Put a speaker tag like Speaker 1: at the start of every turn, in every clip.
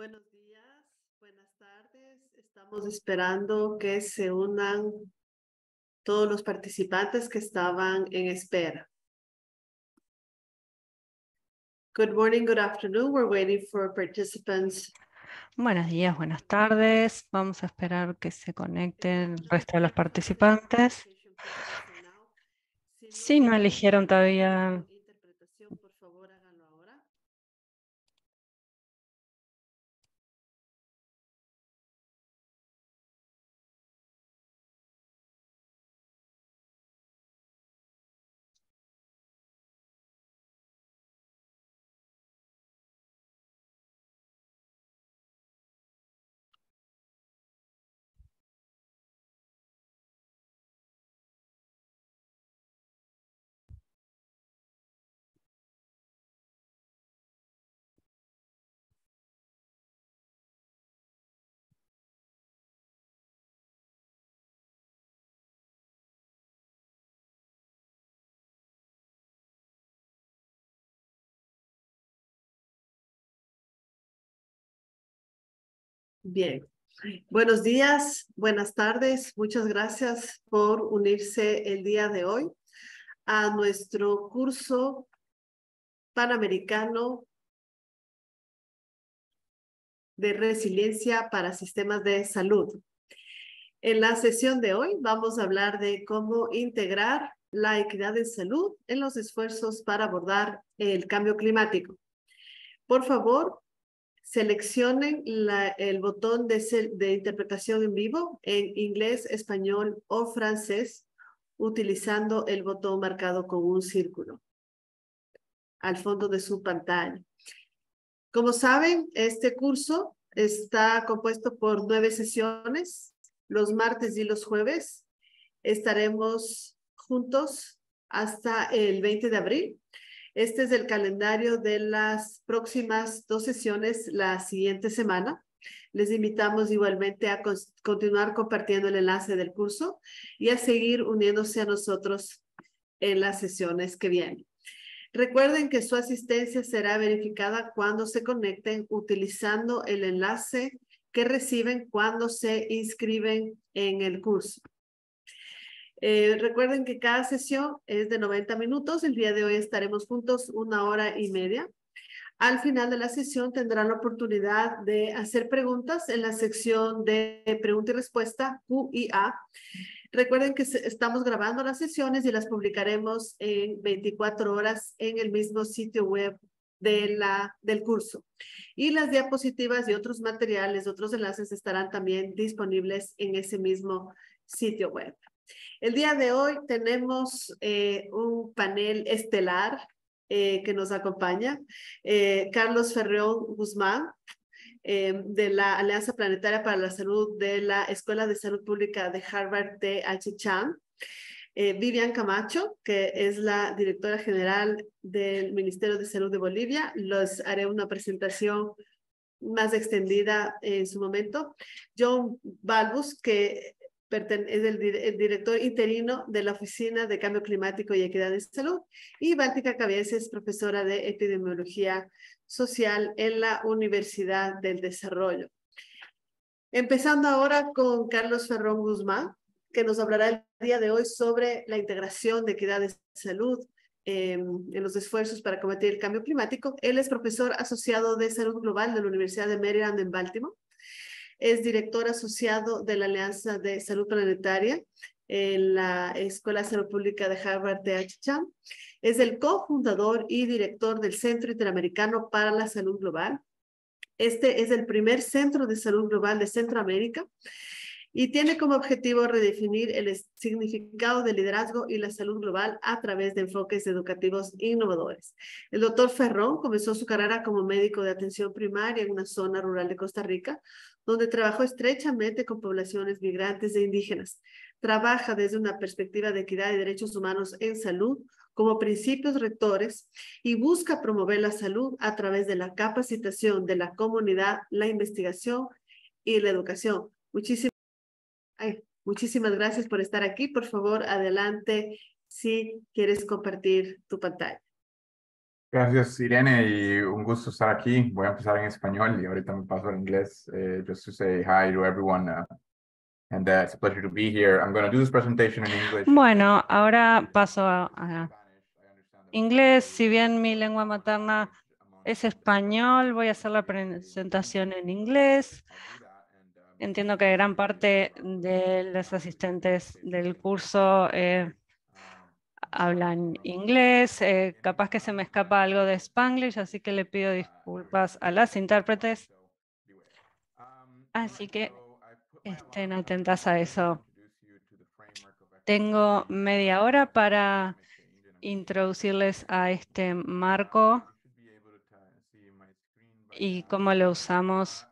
Speaker 1: Buenos días, buenas tardes. Estamos esperando que se unan todos los participantes que estaban en espera. Good morning, good afternoon. We're waiting for participants.
Speaker 2: Buenos días, buenas tardes. Vamos a esperar que se conecten el resto de los participantes. Si no eligieron todavía
Speaker 1: Bien. Buenos días, buenas tardes. Muchas gracias por unirse el día de hoy a nuestro curso panamericano de resiliencia para sistemas de salud. En la sesión de hoy vamos a hablar de cómo integrar la equidad en salud en los esfuerzos para abordar el cambio climático. Por favor, seleccionen el botón de, de interpretación en vivo en inglés, español o francés utilizando el botón marcado con un círculo al fondo de su pantalla. Como saben, este curso está compuesto por nueve sesiones. Los martes y los jueves estaremos juntos hasta el 20 de abril. Este es el calendario de las próximas dos sesiones la siguiente semana. Les invitamos igualmente a continuar compartiendo el enlace del curso y a seguir uniéndose a nosotros en las sesiones que vienen. Recuerden que su asistencia será verificada cuando se conecten utilizando el enlace que reciben cuando se inscriben en el curso. Eh, recuerden que cada sesión es de 90 minutos. El día de hoy estaremos juntos una hora y media. Al final de la sesión tendrán la oportunidad de hacer preguntas en la sección de pregunta y respuesta Q y A. Recuerden que estamos grabando las sesiones y las publicaremos en 24 horas en el mismo sitio web de la, del curso. Y las diapositivas y otros materiales, otros enlaces estarán también disponibles en ese mismo sitio web. El día de hoy tenemos eh, un panel estelar eh, que nos acompaña. Eh, Carlos Ferreón Guzmán, de la Alianza Planetaria para la Salud de la Escuela de Salud Pública de Harvard T.H. Chan. Vivian Camacho, que es la directora general del Ministerio de Salud de Bolivia. Les haré una presentación más extendida en su momento. John Balbus, que es el, dir- el director interino de la Oficina de Cambio Climático y Equidad de Salud, y Báltica Cabezas, profesora de Epidemiología Social en la Universidad del Desarrollo. Empezando ahora con Carlos Ferrón Guzmán, que nos hablará el día de hoy sobre la integración de equidad de salud eh, en los esfuerzos para combatir el cambio climático. Él es profesor asociado de salud global de la Universidad de Maryland en Baltimore. Es director asociado de la Alianza de Salud Planetaria en la Escuela de Salud Pública de Harvard de Chan. Es el cofundador y director del Centro Interamericano para la Salud Global. Este es el primer centro de salud global de Centroamérica y tiene como objetivo redefinir el significado del liderazgo y la salud global a través de enfoques educativos innovadores. El doctor Ferrón comenzó su carrera como médico de atención primaria en una zona rural de Costa Rica, donde trabajó estrechamente con poblaciones migrantes e indígenas. Trabaja desde una perspectiva de equidad y derechos humanos en salud como principios rectores y busca promover la salud a través de la capacitación de la comunidad, la investigación y la educación. Muchísimas, muchísimas gracias por estar aquí. Por favor, adelante si quieres compartir tu pantalla.
Speaker 3: Gracias, Irene, y un gusto estar aquí. Voy a empezar en español y ahorita me paso al inglés. Uh, just to say hi to everyone, uh, and uh, it's a pleasure to be here. I'm going to do this presentation in English.
Speaker 2: Bueno, ahora paso a, a inglés. Si bien mi lengua materna es español, voy a hacer la presentación en inglés. Entiendo que gran parte de los asistentes del curso eh, hablan inglés, eh, capaz que se me escapa algo de Spanglish, así que le pido disculpas a las intérpretes. Así que estén atentas a eso. Tengo media hora para introducirles a este marco y cómo lo usamos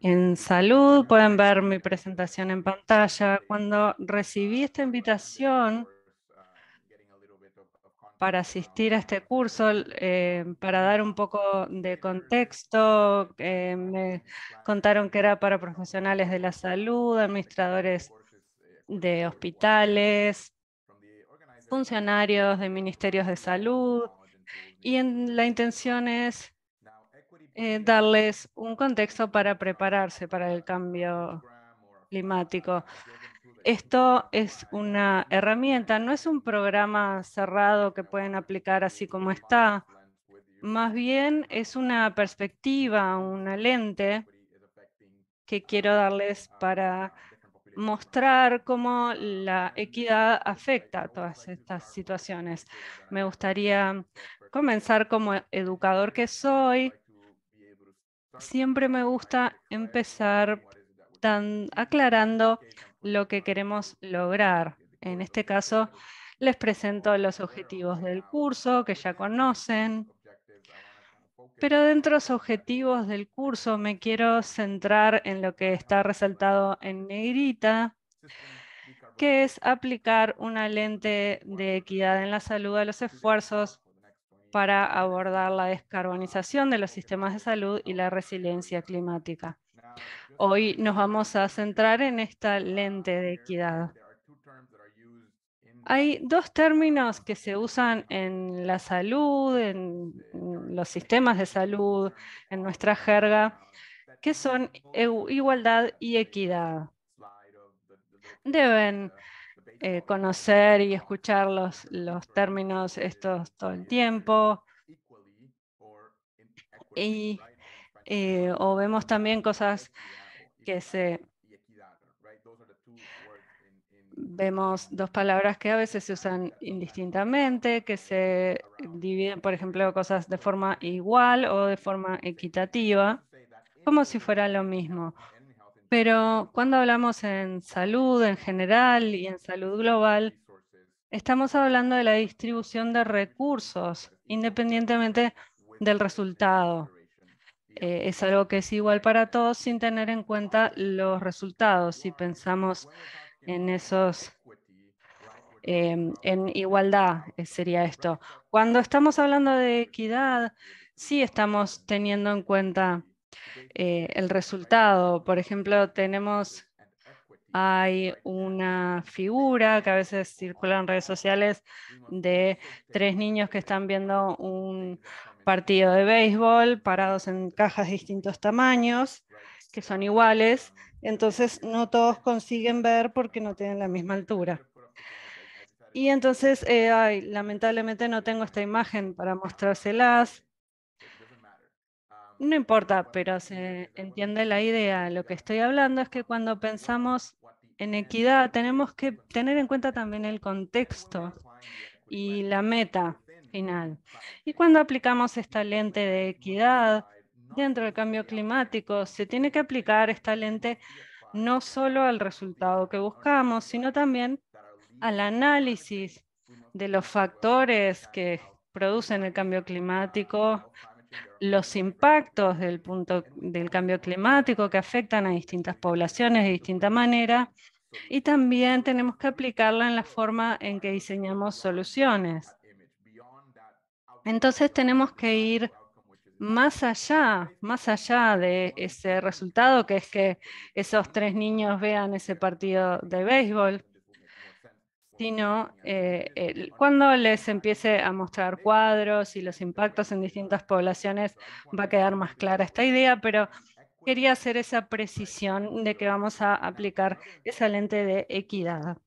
Speaker 2: en salud. Pueden ver mi presentación en pantalla. Cuando recibí esta invitación, para asistir a este curso, eh, para dar un poco de contexto. Eh, me contaron que era para profesionales de la salud, administradores de hospitales, funcionarios de ministerios de salud. Y en, la intención es eh, darles un contexto para prepararse para el cambio climático. Esto es una herramienta, no es un programa cerrado que pueden aplicar así como está. Más bien es una perspectiva, una lente que quiero darles para mostrar cómo la equidad afecta a todas estas situaciones. Me gustaría comenzar como educador que soy. Siempre me gusta empezar aclarando lo que queremos lograr. En este caso, les presento los objetivos del curso que ya conocen. Pero dentro de los objetivos del curso me quiero centrar en lo que está resaltado en negrita, que es aplicar una lente de equidad en la salud a los esfuerzos para abordar la descarbonización de los sistemas de salud y la resiliencia climática. Hoy nos vamos a centrar en esta lente de equidad. Hay dos términos que se usan en la salud, en los sistemas de salud, en nuestra jerga, que son igualdad y equidad. Deben eh, conocer y escuchar los, los términos estos todo el tiempo. Y, eh, o vemos también cosas que se... Vemos dos palabras que a veces se usan indistintamente, que se dividen, por ejemplo, cosas de forma igual o de forma equitativa, como si fuera lo mismo. Pero cuando hablamos en salud en general y en salud global, estamos hablando de la distribución de recursos, independientemente del resultado. Eh, es algo que es igual para todos sin tener en cuenta los resultados. Si pensamos en esos, em, en igualdad eh, sería esto. Cuando estamos hablando de equidad, sí estamos teniendo en cuenta eh, el resultado. Por ejemplo, tenemos hay una figura que a veces circula en redes sociales de tres niños que están viendo un partido de béisbol parados en cajas de distintos tamaños, que son iguales, entonces no todos consiguen ver porque no tienen la misma altura. Y entonces, eh, lamentablemente no tengo esta imagen para mostrárselas. No importa, pero se entiende la idea. Lo que estoy hablando es que cuando pensamos en equidad tenemos que tener en cuenta también el contexto y la meta final. Y cuando aplicamos esta lente de equidad dentro del cambio climático, se tiene que aplicar esta lente no solo al resultado que buscamos, sino también al análisis de los factores que producen el cambio climático, los impactos del, punto, del cambio climático que afectan a distintas poblaciones de distinta manera y también tenemos que aplicarla en la forma en que diseñamos soluciones. Entonces tenemos que ir más allá, más allá de ese resultado, que es que esos tres niños vean ese partido de béisbol. Sino eh, cuando les empiece a mostrar cuadros y los impactos en distintas poblaciones va a quedar más clara esta idea, pero quería hacer esa precisión de que vamos a aplicar esa lente de equidad.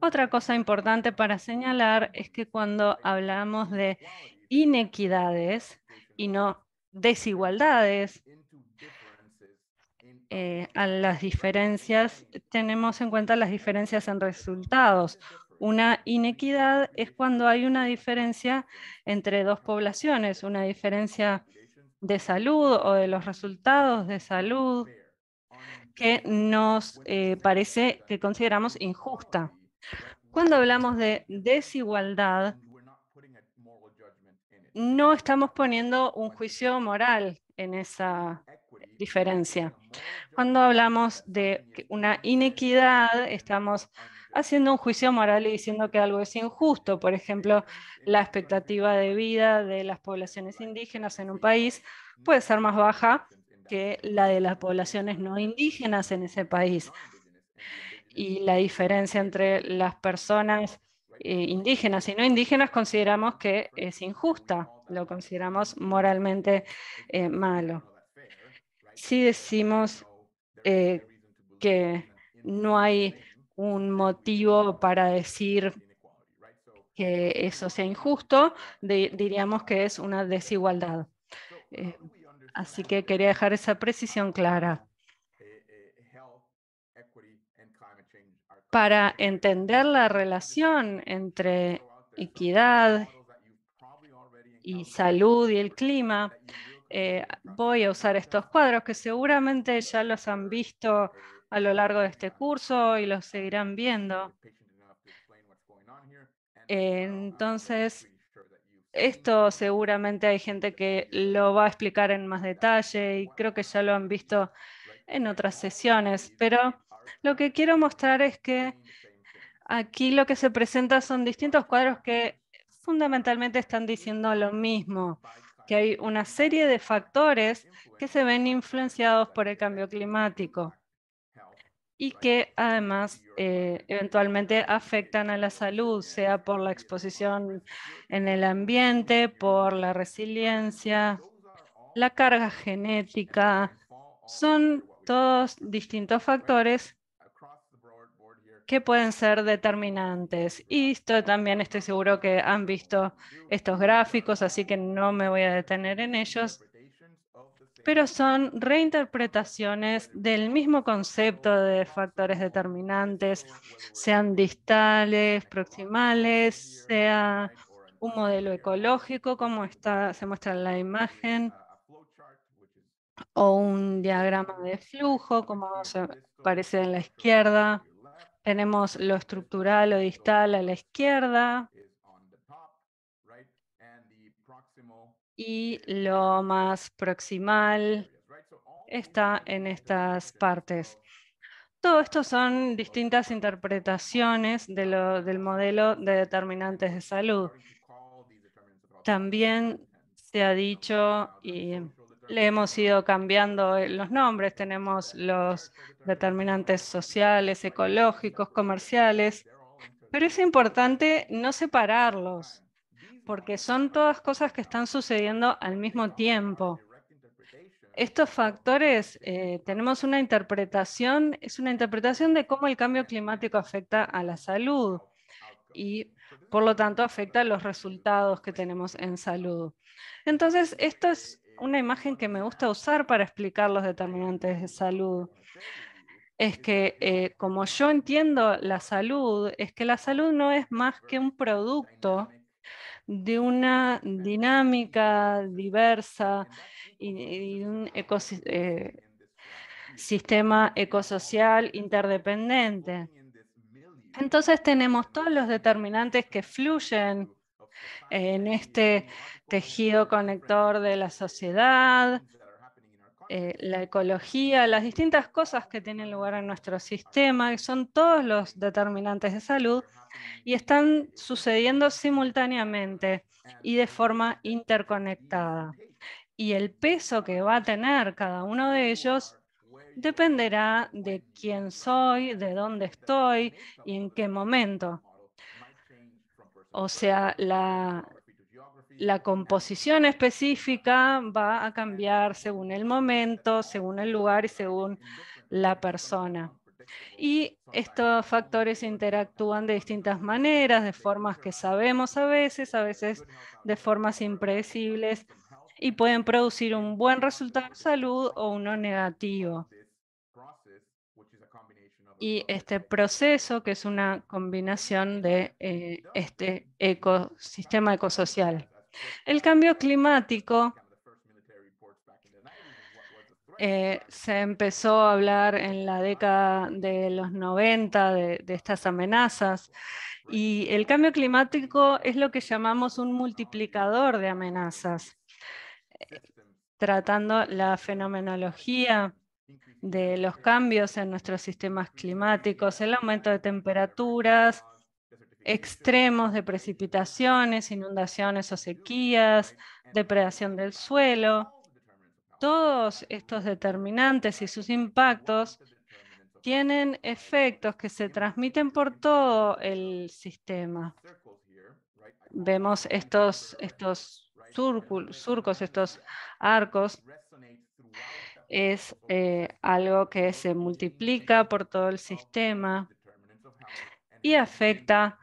Speaker 2: Otra cosa importante para señalar es que cuando hablamos de inequidades y no desigualdades, eh, a las diferencias, tenemos en cuenta las diferencias en resultados. Una inequidad es cuando hay una diferencia entre dos poblaciones, una diferencia de salud o de los resultados de salud que nos eh, parece que consideramos injusta. Cuando hablamos de desigualdad, no estamos poniendo un juicio moral en esa diferencia. Cuando hablamos de una inequidad, estamos haciendo un juicio moral y diciendo que algo es injusto. Por ejemplo, la expectativa de vida de las poblaciones indígenas en un país puede ser más baja que la de las poblaciones no indígenas en ese país. Y la diferencia entre las personas eh, indígenas y no indígenas consideramos que es injusta, lo consideramos moralmente eh, malo. Si decimos eh, que no hay un motivo para decir que eso sea injusto, diríamos que es una desigualdad. así que quería dejar esa precisión clara. para entender la relación entre equidad y salud y el clima, eh, voy a usar estos cuadros que seguramente ya los han visto a lo largo de este curso y los seguirán viendo. Entonces, esto seguramente hay gente que lo va a explicar en más detalle y creo que ya lo han visto en otras sesiones, pero lo que quiero mostrar es que aquí lo que se presenta son distintos cuadros que fundamentalmente están diciendo lo mismo, que hay una serie de factores que se ven influenciados por el cambio climático y que además eh, eventualmente afectan a la salud, sea por la exposición en el ambiente, por la resiliencia, la carga genética. Son todos distintos factores que pueden ser determinantes. Y esto también estoy seguro que han visto estos gráficos, así que no me voy a detener en ellos. Pero son reinterpretaciones del mismo concepto de factores determinantes, sean distales, proximales, sea un modelo ecológico, como está, se muestra en la imagen, o un diagrama de flujo, como se aparece en la izquierda. Tenemos lo estructural o distal a la izquierda. Y lo más proximal está en estas partes. Todo esto son distintas interpretaciones del modelo de determinantes de salud. También se ha dicho, y le hemos ido cambiando eh, los nombres, tenemos los determinantes sociales, ecológicos, comerciales, pero es importante no separarlos, porque son todas cosas que están sucediendo al mismo tiempo. Estos factores, eh, tenemos una interpretación, es una interpretación de cómo el cambio climático afecta a la salud y por lo tanto afecta a los resultados que tenemos en salud. Entonces, esto es una imagen que me gusta usar para explicar los determinantes de salud es que eh, como yo entiendo la salud, es que la salud no es más que un producto de una dinámica diversa y, un eh, sistema ecosocial interdependiente. Entonces tenemos todos los determinantes que fluyen en este tejido conector de la sociedad, eh, la ecología, las distintas cosas que tienen lugar en nuestro sistema, que son todos los determinantes de salud y están sucediendo simultáneamente y de forma interconectada. Y el peso que va a tener cada uno de ellos dependerá de quién soy, de dónde estoy y en qué momento. O sea, la, composición específica va a cambiar según el momento, según el lugar y según la persona. Y estos factores interactúan de distintas maneras, de formas que sabemos a veces, a veces de formas impredecibles y pueden producir un buen resultado de salud o uno negativo. Y este proceso, que es una combinación de eh, este ecosistema ecosocial. El cambio climático eh, se empezó a hablar en la década de los 90 de, estas amenazas y el cambio climático es lo que llamamos un multiplicador de amenazas, eh, tratando la fenomenología de los cambios en nuestros sistemas climáticos, el aumento de temperaturas, extremos de precipitaciones, inundaciones o sequías, depredación del suelo, todos estos determinantes y sus impactos tienen efectos que se transmiten por todo el sistema. Vemos estos, estos surcos, estos arcos, es eh, algo que se multiplica por todo el sistema y afecta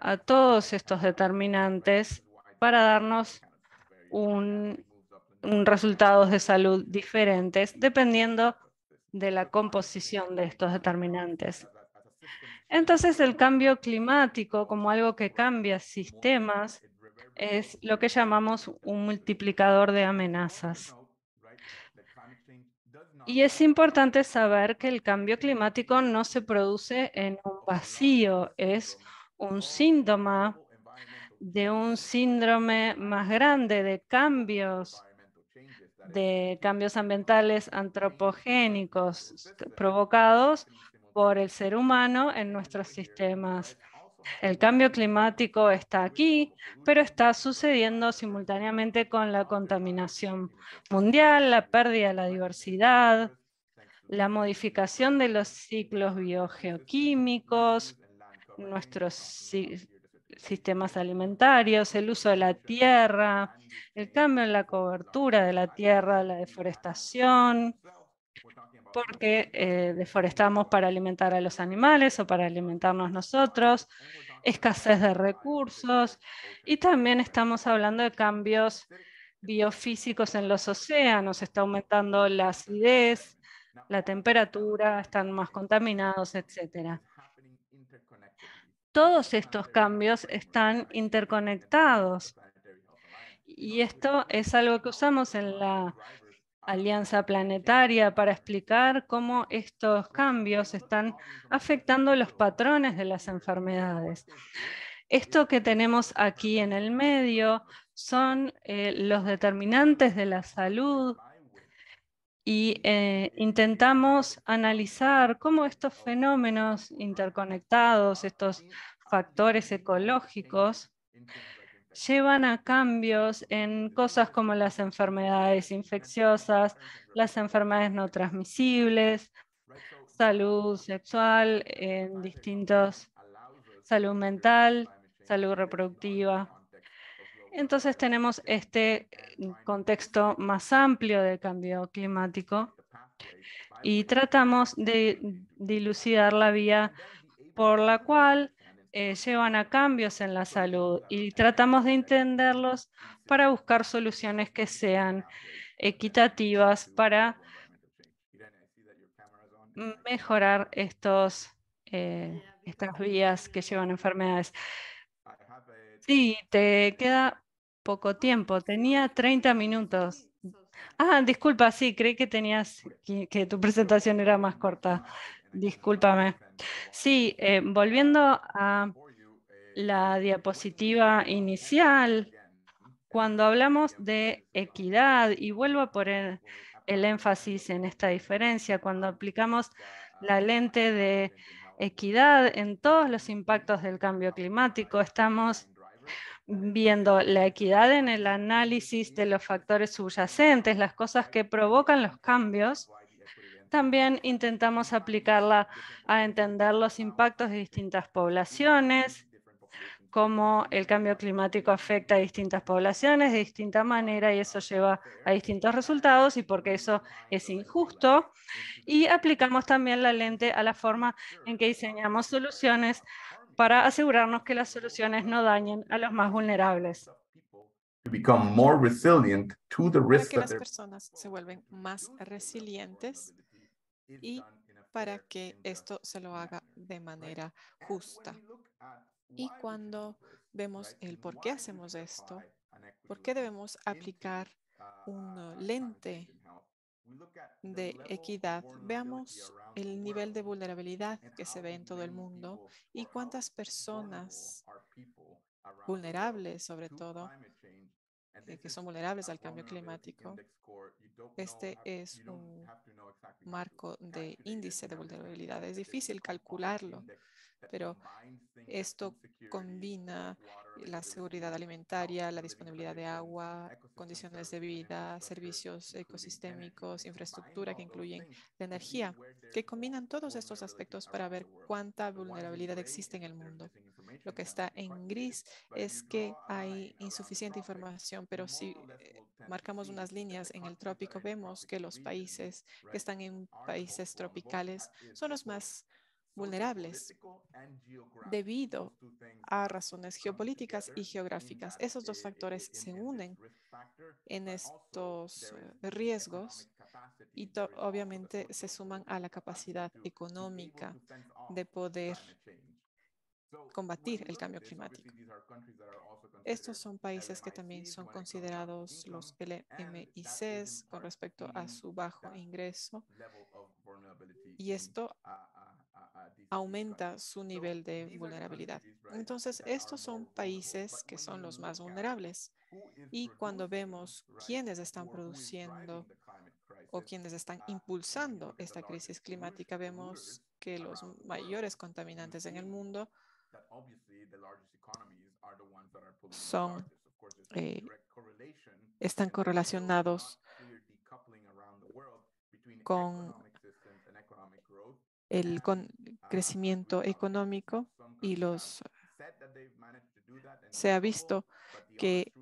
Speaker 2: a todos estos determinantes para darnos un resultados de salud diferentes dependiendo de la composición de estos determinantes. Entonces, el cambio climático como algo que cambia sistemas es lo que llamamos un multiplicador de amenazas. Y es importante saber que el cambio climático no se produce en un vacío, es un síntoma de un síndrome más grande de cambios de cambios ambientales antropogénicos provocados por el ser humano en nuestros sistemas. El cambio climático está aquí, pero está sucediendo simultáneamente con la contaminación mundial, la pérdida de la diversidad, la modificación de los ciclos biogeoquímicos, nuestros sistemas alimentarios, el uso de la tierra, el cambio en la cobertura de la tierra, la deforestación, porque eh, deforestamos para alimentar a los animales o para alimentarnos nosotros, escasez de recursos y también estamos hablando de cambios biofísicos en los océanos, está aumentando la acidez, la temperatura, están más contaminados, etcétera todos estos cambios están interconectados. Y esto es algo que usamos en la Alianza Planetaria para explicar cómo estos cambios están afectando los patrones de las enfermedades. Esto que tenemos aquí en el medio son eh, los determinantes de la salud y eh, intentamos analizar cómo estos fenómenos interconectados, estos factores ecológicos, llevan a cambios en cosas como las enfermedades infecciosas, las enfermedades no transmisibles, salud sexual en distintos, salud mental, salud reproductiva. Entonces tenemos este contexto más amplio del cambio climático y tratamos de dilucidar la vía por la cual eh, llevan a cambios en la salud y tratamos de entenderlos para buscar soluciones que sean equitativas para mejorar estos, eh, estas vías que llevan enfermedades. Sí, te queda poco tiempo. Tenía 30 minutos. Ah, disculpa, sí, creí que tenías que, tu presentación era más corta. Discúlpame. Sí, eh, volviendo a la diapositiva inicial, cuando hablamos de equidad, y vuelvo a poner el énfasis en esta diferencia, cuando aplicamos la lente de equidad en todos los impactos del cambio climático, estamos viendo la equidad en el análisis de los factores subyacentes, las cosas que provocan los cambios, También intentamos aplicarla a entender los impactos de distintas poblaciones, cómo el cambio climático afecta a distintas poblaciones de distinta manera y eso lleva a distintos resultados y porque eso es injusto. Y aplicamos también la lente a la forma en que diseñamos soluciones para asegurarnos que las soluciones no dañen a los más vulnerables.
Speaker 4: Para que las personas se vuelven más resilientes y para que esto se lo haga de manera justa. Y cuando vemos el por qué hacemos esto, por qué debemos aplicar un lente de equidad, veamos el nivel de vulnerabilidad que se ve en todo el mundo y cuántas personas vulnerables, sobre todo, que son vulnerables al cambio climático. Este es un marco de índice de vulnerabilidad. Es difícil calcularlo, pero esto combina la seguridad alimentaria, la disponibilidad de agua, condiciones de vida, servicios ecosistémicos, infraestructura que incluyen la energía, que combinan todos estos aspectos para ver cuánta vulnerabilidad existe en el mundo. Lo que está en gris es que hay insuficiente información, pero si eh, marcamos unas líneas en el trópico, vemos que los países que están en países tropicales son los más vulnerables debido a razones geopolíticas y geográficas. Esos dos factores se unen en estos eh, riesgos y obviamente se suman a la capacidad económica de poder combatir el cambio climático. Estos son países que también son considerados los LMICs con respecto a su bajo ingreso y esto aumenta su nivel de vulnerabilidad. Entonces, estos son países que son los más vulnerables. Y cuando vemos quiénes están produciendo o quienes están impulsando esta crisis climática, vemos que los mayores contaminantes en el mundo son, eh, están correlacionados con el crecimiento económico y los se ha visto que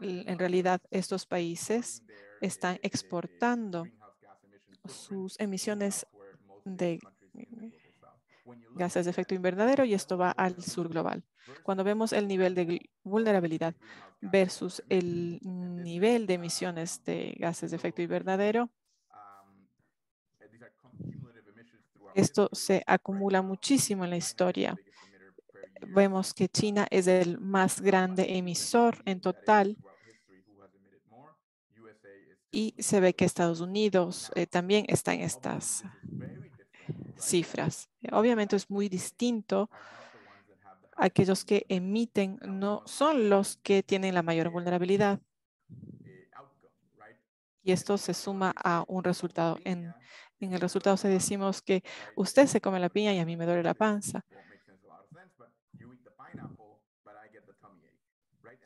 Speaker 4: en realidad estos países están exportando sus emisiones de gases de efecto invernadero y esto va al sur global. Cuando vemos el nivel de vulnerabilidad versus el nivel de emisiones de gases de efecto invernadero, esto se acumula muchísimo en la historia. Vemos que China es el más grande emisor en total y se ve que Estados Unidos eh, también está en estas cifras. Obviamente es muy distinto. Aquellos que emiten no son los que tienen la mayor vulnerabilidad. Y esto se suma a un resultado. En, en el resultado se decimos que usted se come la piña y a mí me duele la panza.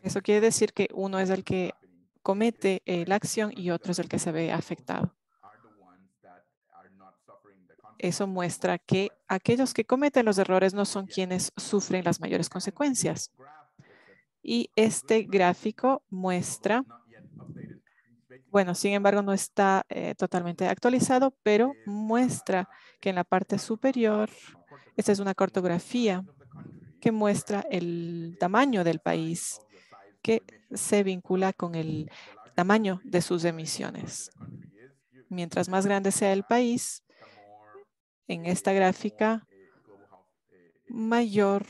Speaker 4: Eso quiere decir que uno es el que comete la acción y otro es el que se ve afectado. Eso muestra que aquellos que cometen los errores no son quienes sufren las mayores consecuencias. Y este gráfico muestra, bueno, sin embargo, no está eh, totalmente actualizado, pero muestra que en la parte superior, esta es una cartografía que muestra el tamaño del país que se vincula con el tamaño de sus emisiones. Mientras más grande sea el país, en esta gráfica, mayor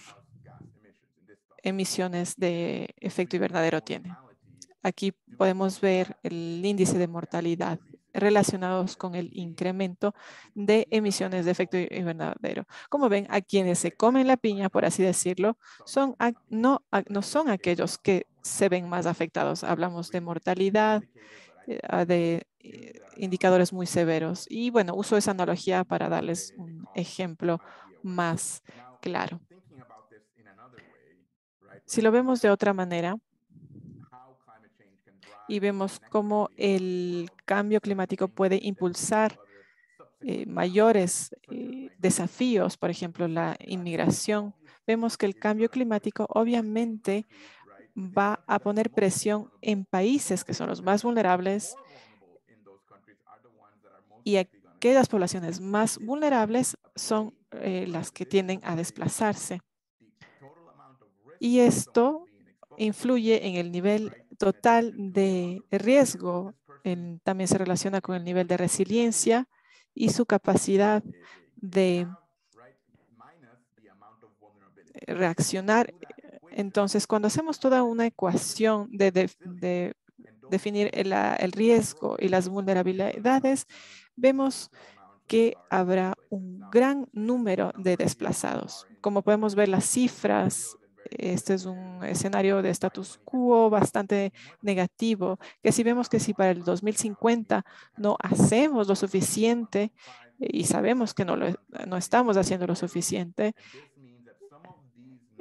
Speaker 4: emisiones de efecto invernadero tiene. Aquí podemos ver el índice de mortalidad relacionados con el incremento de emisiones de efecto invernadero. Como ven, a quienes se comen la piña, por así decirlo, son no, no son aquellos que se ven más afectados. Hablamos de mortalidad, de eh, indicadores muy severos. Y bueno, uso esa analogía para darles un ejemplo más claro. Si lo vemos de otra manera y vemos cómo el cambio climático puede impulsar eh, mayores eh, desafíos, por ejemplo, la inmigración, vemos que el cambio climático obviamente va a poner presión en países que son los más vulnerables y aquellas poblaciones más vulnerables son eh, las que tienden a desplazarse. Y esto influye en el nivel total de riesgo. también se relaciona con el nivel de resiliencia y su capacidad de reaccionar. Entonces, cuando hacemos toda una ecuación de, definir el, el, riesgo y las vulnerabilidades, vemos que habrá un gran número de desplazados. Como podemos ver las cifras, este es un escenario de status quo bastante negativo, que si vemos que si para el 2050 no hacemos lo suficiente y sabemos que no, lo, no estamos haciendo lo suficiente,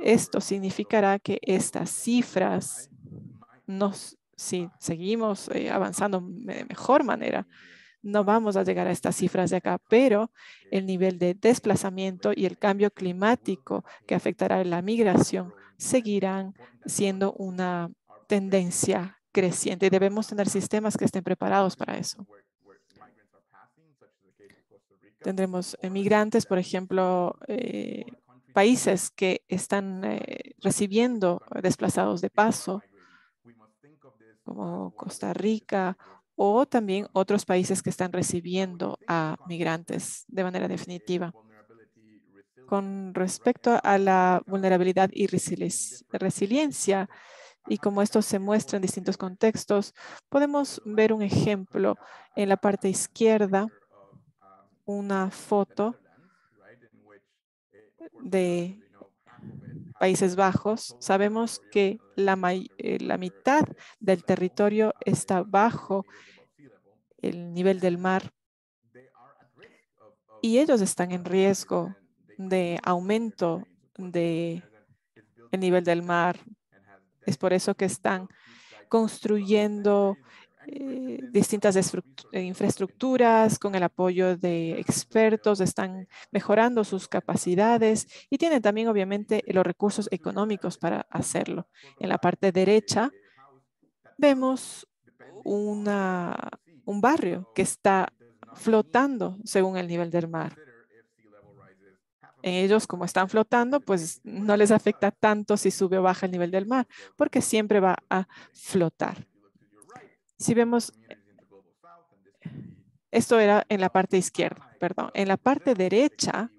Speaker 4: esto significará que estas cifras, nos, si seguimos eh, avanzando de mejor manera, no vamos a llegar a estas cifras de acá, pero el nivel de desplazamiento y el cambio climático que afectará la migración seguirán siendo una tendencia creciente debemos tener sistemas que estén preparados para eso. Tendremos migrantes, por ejemplo, eh, países que están eh, recibiendo desplazados de paso, como Costa Rica o también otros países que están recibiendo a migrantes de manera definitiva. Con respecto a la vulnerabilidad y resiliencia, y como esto se muestra en distintos contextos, podemos ver un ejemplo en la parte izquierda, una foto de Países Bajos, sabemos que la, eh, la mitad del territorio está bajo el nivel del mar y ellos están en riesgo de aumento de el nivel del mar. Es por eso que están construyendo eh, distintas eh, infraestructuras con el apoyo de expertos, están mejorando sus capacidades y tienen también obviamente los recursos económicos para hacerlo. En la parte derecha vemos una, un barrio que está flotando según el nivel del mar. Ellos, como están flotando, pues no les afecta tanto si sube o baja el nivel del mar, porque siempre va a flotar. Si vemos, esto era en la parte izquierda, perdón. En la parte derecha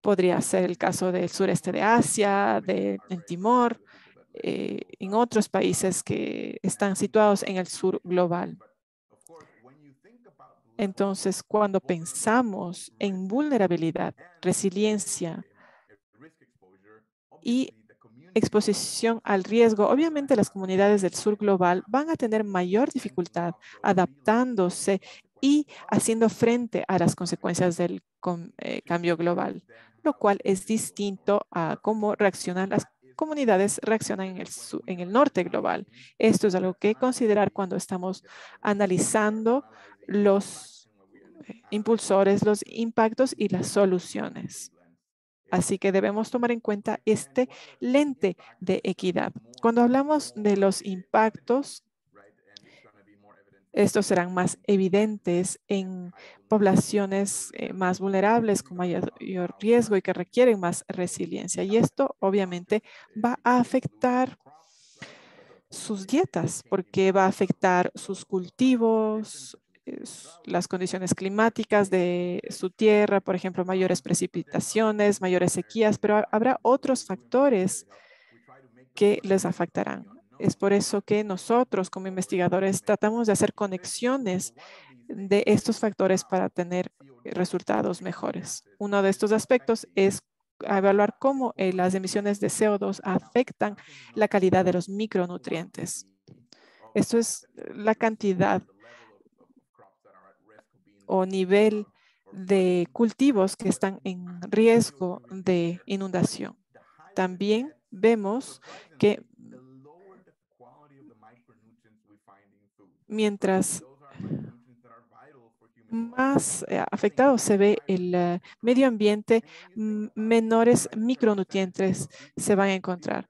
Speaker 4: podría ser el caso del sureste de Asia, de en Timor, eh, en otros países que están situados en el sur global. Entonces, cuando pensamos en vulnerabilidad, resiliencia y exposición al riesgo, obviamente las comunidades del sur global van a tener mayor dificultad adaptándose y haciendo frente a las consecuencias del eh, cambio global, lo cual es distinto a cómo reaccionan las comunidades reaccionan en el, en el norte global. Esto es algo que considerar cuando estamos analizando los eh, impulsores, los impactos y las soluciones. Así que debemos tomar en cuenta este lente de equidad. Cuando hablamos de los impactos, estos serán más evidentes en poblaciones eh, más vulnerables con mayor riesgo y que requieren más resiliencia. Y esto obviamente va a afectar sus dietas porque va a afectar sus cultivos, las condiciones climáticas de su tierra, por ejemplo, mayores precipitaciones, mayores sequías, pero habrá otros factores que les afectarán. Es por eso que nosotros como investigadores tratamos de hacer conexiones de estos factores para tener resultados mejores. Uno de estos aspectos es evaluar cómo eh, las emisiones de CO2 afectan la calidad de los micronutrientes. Esto es la cantidad o nivel de cultivos que están en riesgo de inundación. También vemos que mientras más eh, afectado se ve el eh, medio ambiente, menores micronutrientes se van a encontrar.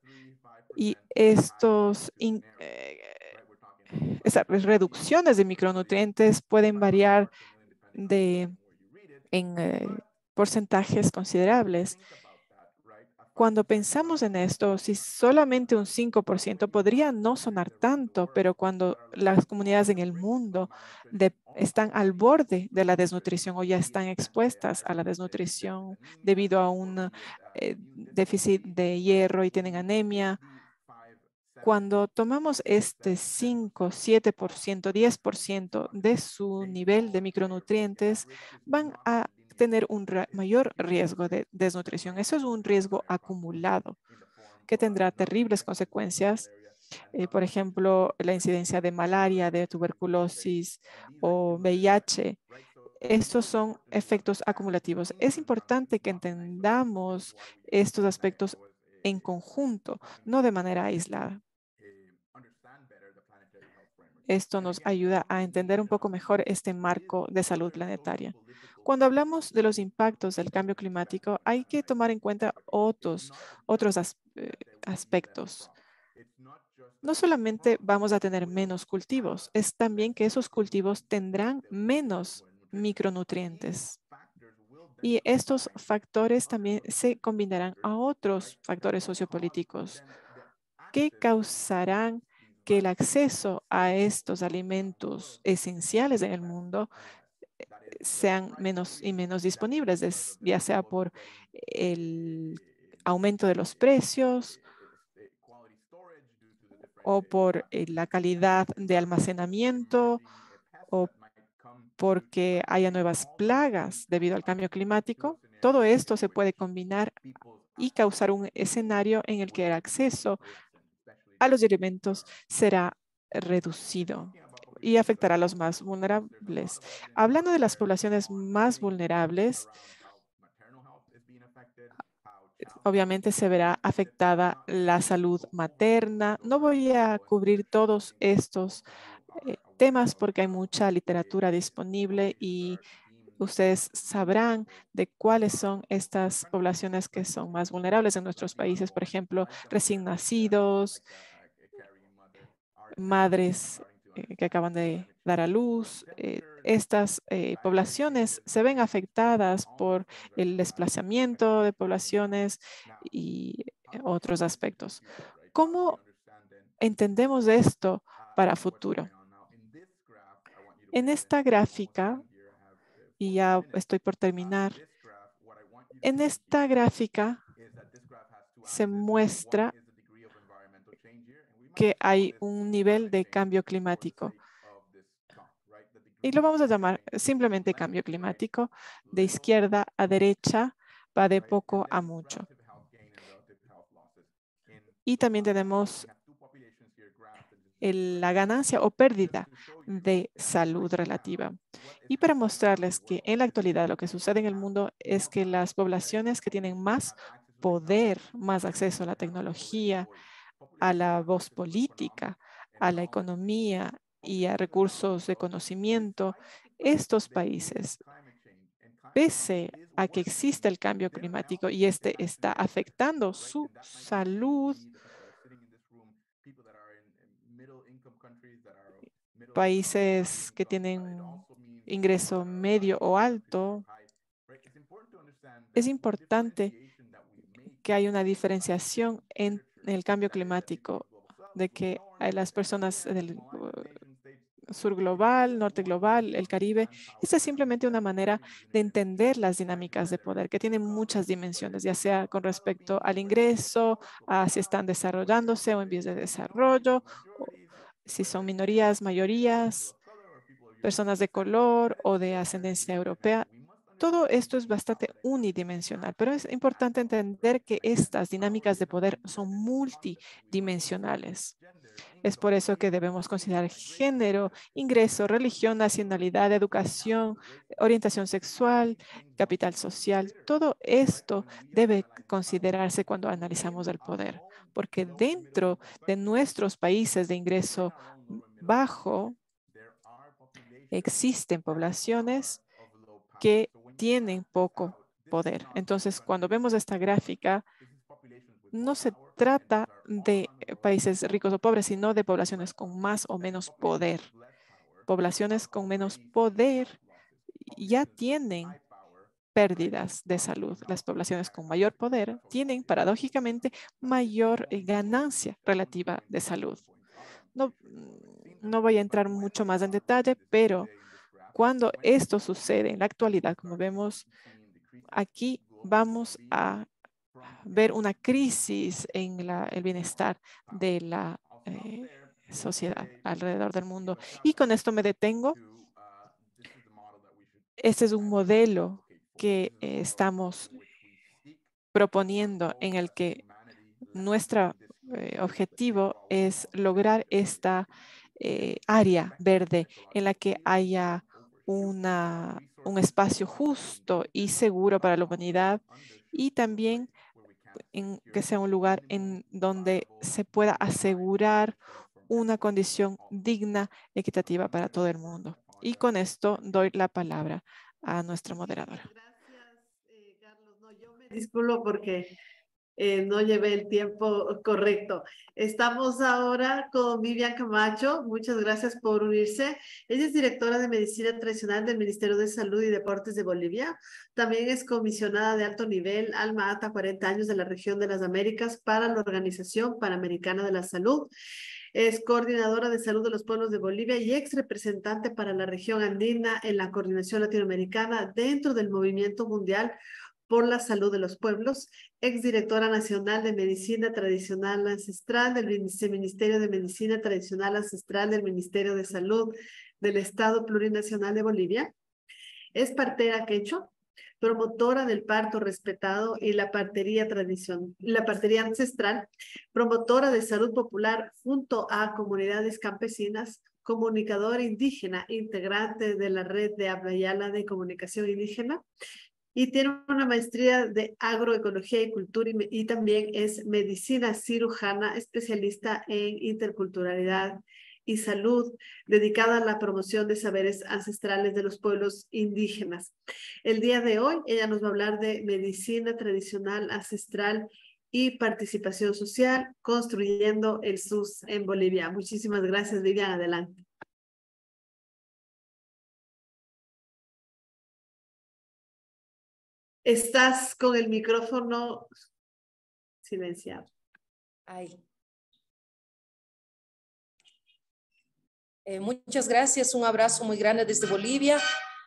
Speaker 4: Y estos, eh, esas reducciones de micronutrientes pueden variar de, en porcentajes considerables. Cuando pensamos en esto, si solamente un 5% podría no sonar tanto, pero cuando las comunidades en el mundo están al borde de la desnutrición o ya están expuestas a la desnutrición debido a un eh, déficit de hierro y tienen anemia, cuando tomamos este 5, 7%, 10% de su nivel de micronutrientes, van a tener un mayor riesgo de desnutrición. Eso es un riesgo acumulado que tendrá terribles consecuencias. Eh, por ejemplo, la incidencia de malaria, de tuberculosis o VIH. Estos son efectos acumulativos. Es importante que entendamos estos aspectos en conjunto, no de manera aislada. Esto nos ayuda a entender un poco mejor este marco de salud planetaria. Cuando hablamos de los impactos del cambio climático, hay que tomar en cuenta otros, otros eh, aspectos. No solamente vamos a tener menos cultivos, es también que esos cultivos tendrán menos micronutrientes. Y estos factores también se combinarán a otros factores sociopolíticos que causarán que el acceso a estos alimentos esenciales en el mundo sean menos y menos disponibles, ya sea por el aumento de los precios o por eh, la calidad de almacenamiento o porque haya nuevas plagas debido al cambio climático. Todo esto se puede combinar y causar un escenario en el que el acceso a los alimentos será reducido y afectará a los más vulnerables. Hablando de las poblaciones más vulnerables, obviamente se verá afectada la salud materna. No voy a cubrir todos estos eh, temas porque hay mucha literatura disponible y ustedes sabrán de cuáles son estas poblaciones que son más vulnerables en nuestros países, por ejemplo, recién nacidos, madres eh, que acaban de dar a luz. Eh, estas eh, poblaciones se ven afectadas por el desplazamiento de poblaciones y otros aspectos. ¿Cómo entendemos esto para futuro? En esta gráfica, y ya estoy por terminar, en esta gráfica se muestra que hay un nivel de cambio climático. Y lo vamos a llamar simplemente cambio climático. De izquierda a derecha va de poco a mucho. Y también tenemos la ganancia o pérdida de salud relativa. Y para mostrarles que en la actualidad lo que sucede en el mundo es que las poblaciones que tienen más poder, más acceso a la tecnología, a la voz política, a la economía y a recursos de conocimiento, estos países, pese a que existe el cambio climático y este está afectando su salud, países que tienen ingreso medio o alto, es importante que haya una diferenciación en el cambio climático, de que las personas del uh, sur global, norte global, el Caribe. Esta es simplemente una manera de entender las dinámicas de poder que tienen muchas dimensiones, ya sea con respecto al ingreso, a si están desarrollándose o en vías de desarrollo, si son minorías, mayorías, personas de color o de ascendencia europea. Todo esto es bastante unidimensional, pero es importante entender que estas dinámicas de poder son multidimensionales. Es por eso que debemos considerar género, ingreso, religión, nacionalidad, educación, orientación sexual, capital social. Todo esto debe considerarse cuando analizamos el poder, porque dentro de nuestros países de ingreso bajo, existen poblaciones que tienen poco poder. Entonces, cuando vemos esta gráfica, no se trata de países ricos o pobres, sino de poblaciones con más o menos poder. Poblaciones con menos poder ya tienen pérdidas de salud. Las poblaciones con mayor poder tienen paradójicamente mayor eh, ganancia relativa de salud. No, no voy a entrar mucho más en detalle, pero cuando esto sucede en la actualidad, como vemos aquí, vamos a ver una crisis en el bienestar de la eh, sociedad alrededor del mundo. Y con esto me detengo. Este es un modelo que eh, estamos proponiendo en el que nuestro eh, objetivo es lograr esta área verde en la que haya una, un espacio justo y seguro para la humanidad y también en que sea un lugar en donde se pueda asegurar una condición digna, equitativa para todo el mundo. Y con esto doy la palabra a nuestra moderadora.
Speaker 1: Gracias, eh, Carlos. Yo me disculpo porque eh, no llevé el tiempo correcto. Estamos ahora con Vivian Camacho. Muchas gracias por unirse. Ella es directora de Medicina Tradicional del Ministerio de Salud y Deportes de Bolivia. También es comisionada de alto nivel, Alma Ata, 40 años de la región de las Américas para la Organización Panamericana de la Salud. Es coordinadora de salud de los pueblos de Bolivia y ex representante para la región andina en la coordinación latinoamericana dentro del movimiento mundial por la Salud de los Pueblos, exdirectora nacional de Medicina Tradicional Ancestral del Ministerio de Medicina Tradicional Ancestral del Ministerio de Salud del Estado Plurinacional de Bolivia. Es partera quechua, promotora del parto respetado y la partería tradición, la partería ancestral, promotora de salud popular junto a comunidades campesinas, comunicadora indígena, integrante de la red de Abayala de Comunicación Indígena, y tiene una maestría de agroecología y cultura y, también es medicina cirujana, especialista en interculturalidad y salud, dedicada a la promoción de saberes ancestrales de los pueblos indígenas. El día de hoy ella nos va a hablar de medicina tradicional ancestral y participación social, construyendo el SUS en Bolivia. Muchísimas gracias, Vivian. Adelante. Estás con el micrófono silenciado.
Speaker 5: Ahí. Eh, muchas gracias, un abrazo muy grande desde Bolivia.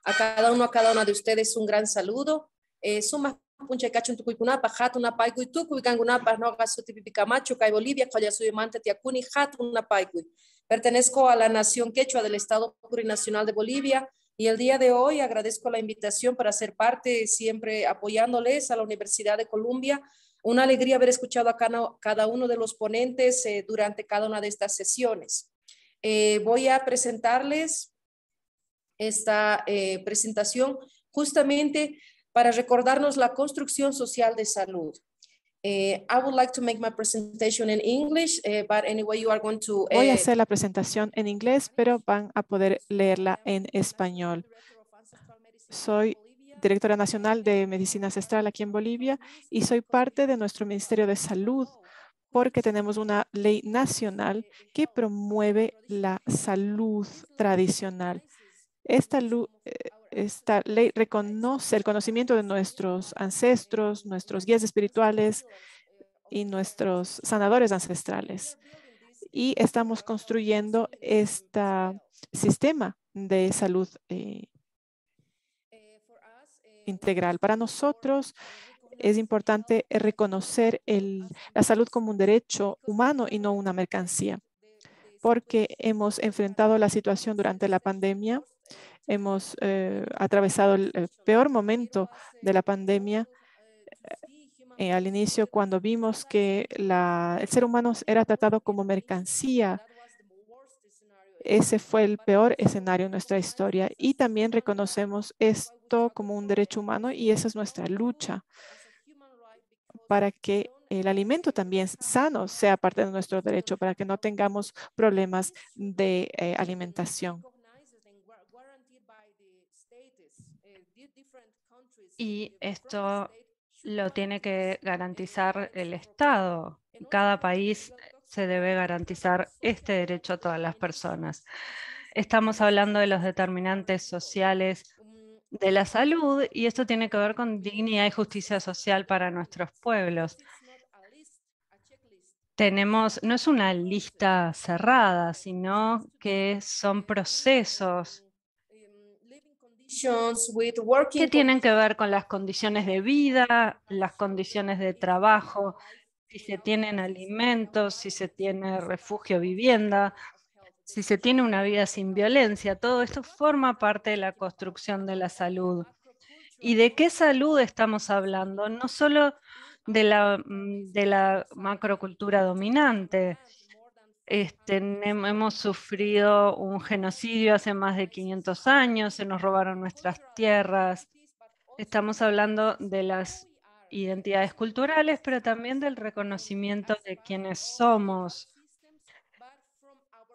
Speaker 5: A cada uno, a cada una de ustedes un gran saludo. Eh, suma puncha cachun tukuikunapa, hatuna paikui tukuy kangunapa, no gasuti pipicamacho, kai Bolivia, koya mante tiakuni, hatuna paikui. Pertenezco a la nación quechua del Estado Plurinacional de Bolivia, y el día de hoy agradezco la invitación para ser parte, siempre apoyándoles a la Universidad de Columbia. Una alegría haber escuchado a cada uno de los ponentes eh, durante cada una de estas sesiones. Eh, voy a presentarles esta eh, presentación justamente para recordarnos la construcción social de salud. Eh, I would like to make my presentation in English, but anyway, you are going to.
Speaker 4: Voy a eh, hacer la presentación en inglés, pero van a poder leerla en español. Soy directora nacional de Medicina Ancestral aquí en Bolivia y soy parte de nuestro Ministerio de Salud porque tenemos una ley nacional que promueve la salud tradicional. Esta, esta ley reconoce el conocimiento de nuestros ancestros, nuestros guías espirituales y nuestros sanadores ancestrales. Y estamos construyendo este sistema de salud eh, integral. Para nosotros es importante reconocer la salud como un derecho humano y no una mercancía, porque hemos enfrentado la situación durante la pandemia hemos eh, atravesado el, peor momento de la pandemia eh, al inicio cuando vimos que el ser humano era tratado como mercancía. Ese fue el peor escenario en nuestra historia y también reconocemos esto como un derecho humano y esa es nuestra lucha para que el alimento también sano sea parte de nuestro derecho, para que no tengamos problemas de eh, alimentación
Speaker 2: Y esto lo tiene que garantizar el Estado. Cada país se debe garantizar este derecho a todas las personas. Estamos hablando de los determinantes sociales de la salud y esto tiene que ver con dignidad y justicia social para nuestros pueblos. Tenemos, no es una lista cerrada, sino que son procesos que tienen que ver con las condiciones de vida, las condiciones de trabajo, si se tienen alimentos, si se tiene refugio, vivienda, si se tiene una vida sin violencia. Todo esto forma parte de la construcción de la salud. ¿Y de qué salud estamos hablando? No solo de la, mm, de la macrocultura dominante, este, hemos sufrido un genocidio hace más de 500 años, se nos robaron nuestras tierras. Estamos hablando de las identidades culturales, pero también del reconocimiento de quienes somos,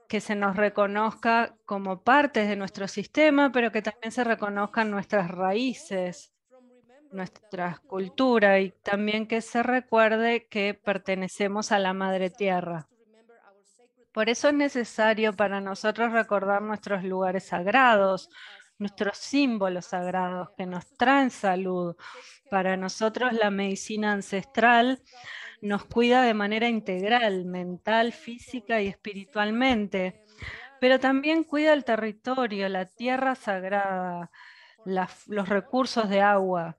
Speaker 2: que se nos reconozca como partes de nuestro sistema, pero que también se reconozcan nuestras raíces, nuestra cultura y también que se recuerde que pertenecemos a la Madre Tierra. Por eso es necesario para nosotros recordar nuestros lugares sagrados, nuestros símbolos sagrados que nos traen salud. Para nosotros la medicina ancestral nos cuida de manera integral, mental, física y espiritualmente, pero también cuida el territorio, la tierra sagrada, los recursos de agua.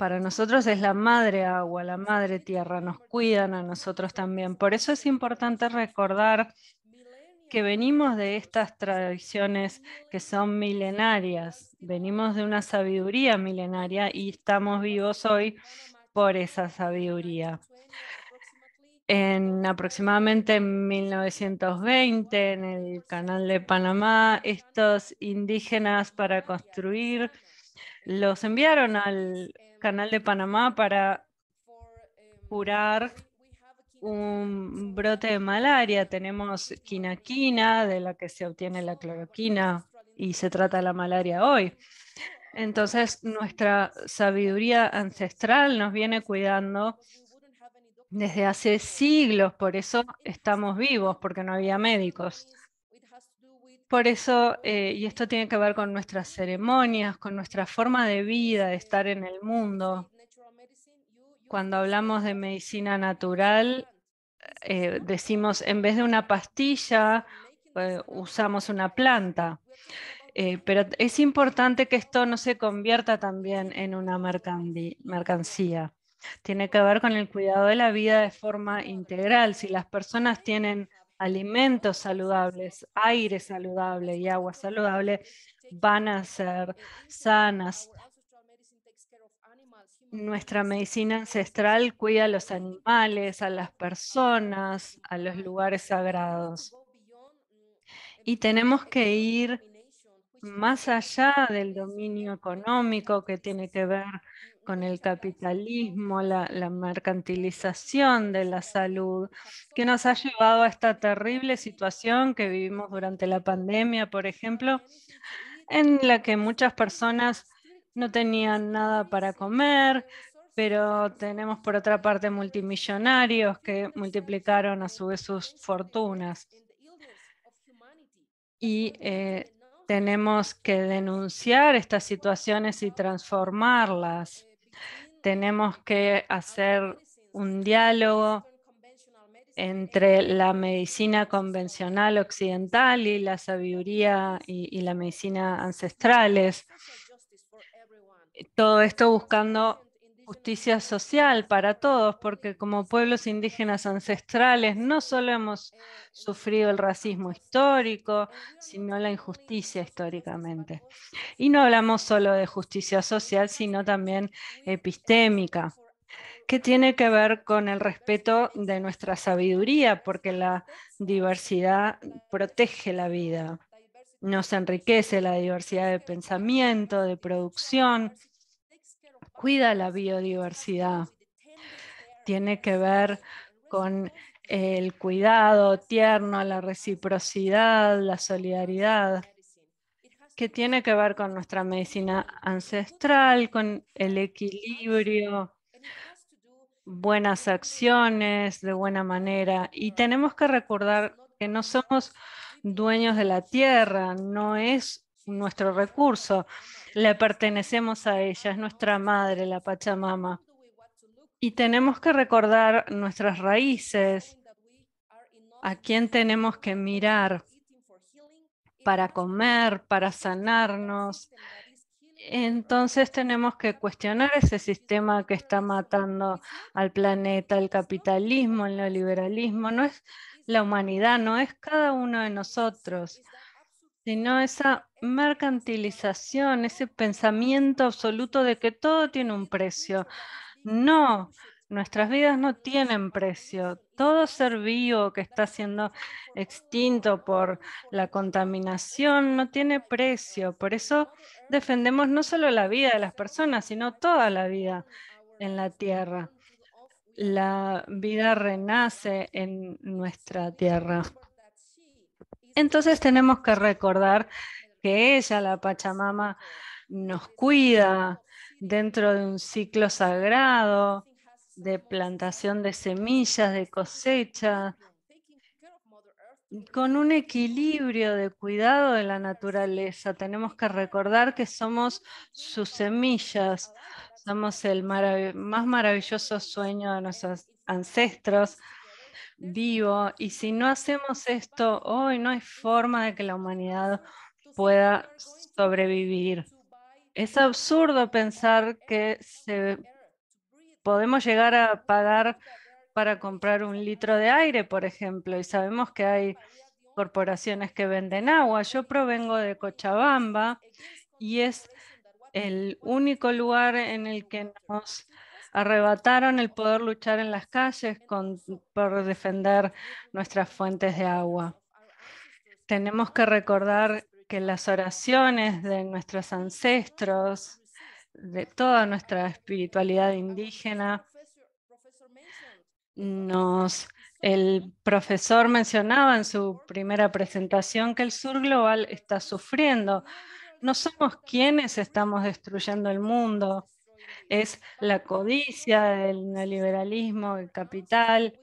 Speaker 2: Para nosotros es la madre agua, la madre tierra, nos cuidan a nosotros también. Por eso es importante recordar que venimos de estas tradiciones que son milenarias, venimos de una sabiduría milenaria y estamos vivos hoy por esa sabiduría. En aproximadamente 1920, en el canal de Panamá, estos indígenas para construir los enviaron al Canal de Panamá para curar un brote de malaria. Tenemos quinaquina, de la que se obtiene la cloroquina y se trata la malaria hoy. Entonces, nuestra sabiduría ancestral nos viene cuidando desde hace siglos, por eso estamos vivos, porque no había médicos. Por eso, eh, y esto tiene que ver con nuestras ceremonias, con nuestra forma de vida, de estar en el mundo. Cuando hablamos de medicina natural, eh, decimos, en vez de una pastilla, eh, usamos una planta. pero es importante que esto no se convierta también en una mercancía. Tiene que ver con el cuidado de la vida de forma integral. Si las personas tienen alimentos saludables, aire saludable y agua saludable van a ser sanas. Nuestra medicina ancestral cuida a los animales, a las personas, a los lugares sagrados. Y tenemos que ir más allá del dominio económico que tiene que ver con el capitalismo, la, mercantilización de la salud, que nos ha llevado a esta terrible situación que vivimos durante la pandemia, por ejemplo, en la que muchas personas no tenían nada para comer, pero tenemos por otra parte multimillonarios que multiplicaron a su vez sus fortunas. Y eh, tenemos que denunciar estas situaciones y transformarlas tenemos que hacer un diálogo entre la medicina convencional occidental y la sabiduría y, la medicina ancestrales. Todo esto buscando justicia social para todos, porque como pueblos indígenas ancestrales no solo hemos sufrido el racismo histórico, sino la injusticia históricamente. Y no hablamos solo de justicia social, sino también epistémica, que tiene que ver con el respeto de nuestra sabiduría, porque la diversidad protege la vida, nos enriquece la diversidad de pensamiento, de producción, cuida la biodiversidad. Tiene que ver con el cuidado tierno, la reciprocidad, la solidaridad, que tiene que ver con nuestra medicina ancestral, con el equilibrio, buenas acciones de buena manera. Y tenemos que recordar que no somos dueños de la tierra, no es nuestro recurso, le pertenecemos a ella, es nuestra madre, la Pachamama. Y tenemos que recordar nuestras raíces, a quién tenemos que mirar para comer, para sanarnos. Entonces tenemos que cuestionar ese sistema que está matando al planeta, el capitalismo, el neoliberalismo. No es la humanidad, no es cada uno de nosotros, sino esa mercantilización, ese pensamiento absoluto de que todo tiene un precio. No, Nuestras vidas no tienen precio. Todo ser vivo que está siendo extinto por la contaminación no tiene precio. Por eso defendemos no solo la vida de las personas, sino toda la vida en la tierra. La vida renace en nuestra tierra. Entonces tenemos que recordar que ella, la Pachamama, nos cuida dentro de un ciclo sagrado de plantación de semillas, de cosecha, con un equilibrio de cuidado de la naturaleza. Tenemos que recordar que somos sus semillas, somos el más maravilloso sueño de nuestros ancestros vivo. Y si no hacemos esto hoy, no hay forma de que la humanidad pueda sobrevivir. Es absurdo pensar que se podemos llegar a pagar para comprar un litro de aire, por ejemplo, y sabemos que hay corporaciones que venden agua. Yo provengo de Cochabamba y es el único lugar en el que nos arrebataron el poder luchar en las calles por defender nuestras fuentes de agua. Tenemos que recordar que las oraciones de nuestros ancestros, de toda nuestra espiritualidad indígena. Nos, el profesor mencionaba en su primera presentación que el sur global está sufriendo. No somos quienes estamos destruyendo el mundo, es la codicia, el neoliberalismo, el capital,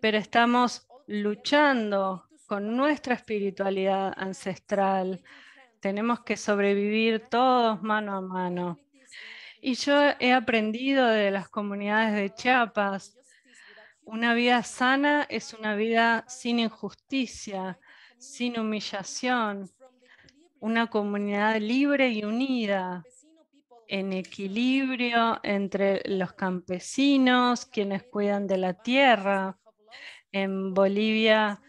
Speaker 2: pero estamos luchando con nuestra espiritualidad ancestral, tenemos que sobrevivir todos mano a mano. Y yo he aprendido de las comunidades de Chiapas, una vida sana es una vida sin injusticia, sin humillación, una comunidad libre y unida, en equilibrio entre los campesinos, quienes cuidan de la tierra. En Bolivia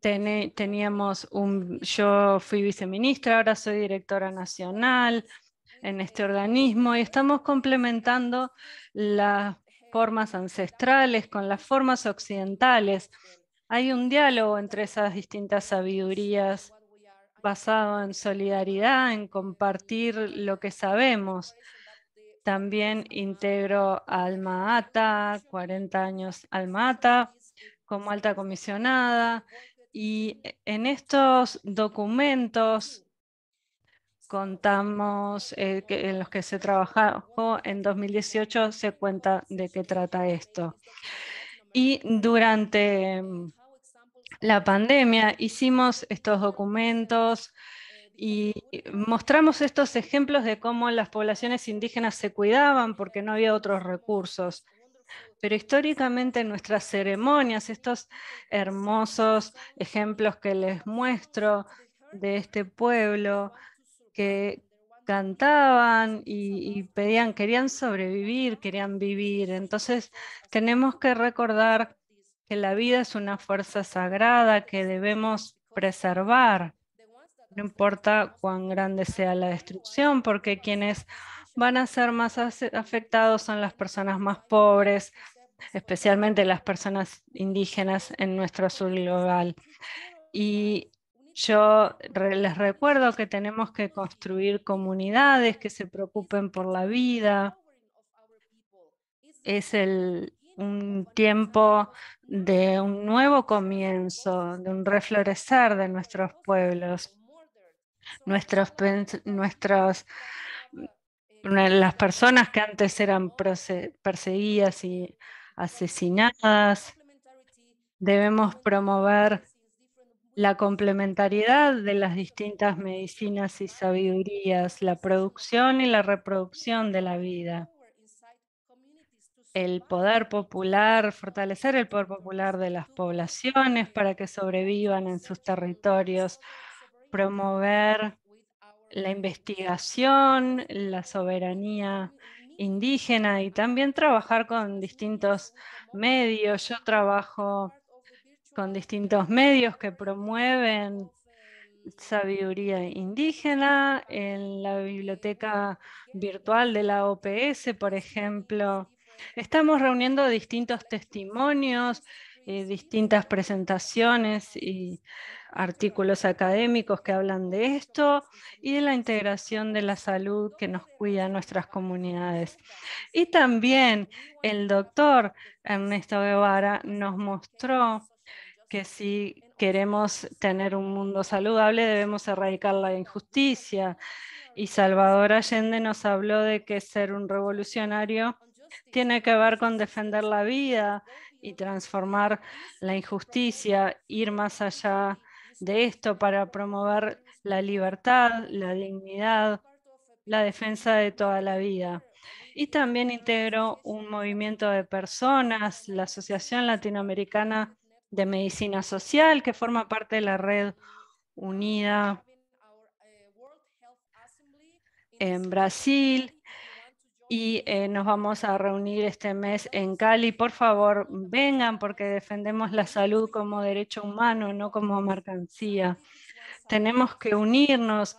Speaker 2: teníamos un, yo fui viceministra, ahora soy directora nacional en este organismo y estamos complementando las formas ancestrales con las formas occidentales. Hay un diálogo entre esas distintas sabidurías basado en solidaridad, en compartir lo que sabemos. También integro Alma Ata, 40 años Alma Ata, como alta comisionada y en estos documentos contamos eh, en los que se trabajó en 2018 se cuenta de qué trata esto. Y durante la pandemia hicimos estos documentos y mostramos estos ejemplos de cómo las poblaciones indígenas se cuidaban porque no había otros recursos. Pero históricamente nuestras ceremonias, estos hermosos ejemplos que les muestro de este pueblo, que cantaban y, pedían, querían sobrevivir, querían vivir. Entonces tenemos que recordar que la vida es una fuerza sagrada que debemos preservar. No importa cuán grande sea la destrucción, porque quienes van a ser más afectados son las personas más pobres, especialmente las personas indígenas en nuestro sur global. Y yo les recuerdo que tenemos que construir comunidades que se preocupen por la vida. Es el, un tiempo de un nuevo comienzo, de un reflorecer de nuestros pueblos. nuestros, nuestros, las personas que antes eran perseguidas y asesinadas. Debemos promover la complementariedad de las distintas medicinas y sabidurías, la producción y la reproducción de la vida. El poder popular, fortalecer el poder popular de las poblaciones para que sobrevivan en sus territorios, promover la investigación, la soberanía indígena y también trabajar con distintos medios. Yo trabajo con distintos medios que promueven sabiduría indígena, en la biblioteca virtual de la OPS, por ejemplo. Estamos reuniendo distintos testimonios, eh, distintas presentaciones y artículos académicos que hablan de esto y de la integración de la salud que nos cuida en nuestras comunidades. Y también el doctor Ernesto Guevara nos mostró que si queremos tener un mundo saludable debemos erradicar la injusticia. Y Salvador Allende nos habló de que ser un revolucionario tiene que ver con defender la vida y transformar la injusticia, ir más allá de esto para promover la libertad, la dignidad, la defensa de toda la vida. Y también integró un movimiento de personas, la Asociación Latinoamericana de Medicina Social, que forma parte de la red unida en Brasil. Y eh, nos vamos a reunir este mes en Cali. Por favor, vengan porque defendemos la salud como derecho humano, no como mercancía. Tenemos que unirnos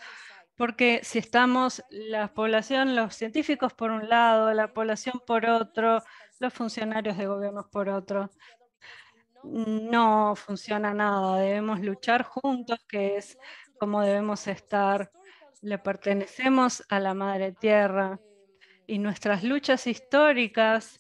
Speaker 2: porque si estamos la población, los científicos por un lado, la población por otro, los funcionarios de gobiernos por otro, no funciona nada. Debemos luchar juntos, que es como debemos estar. Le pertenecemos a la Madre Tierra y nuestras luchas históricas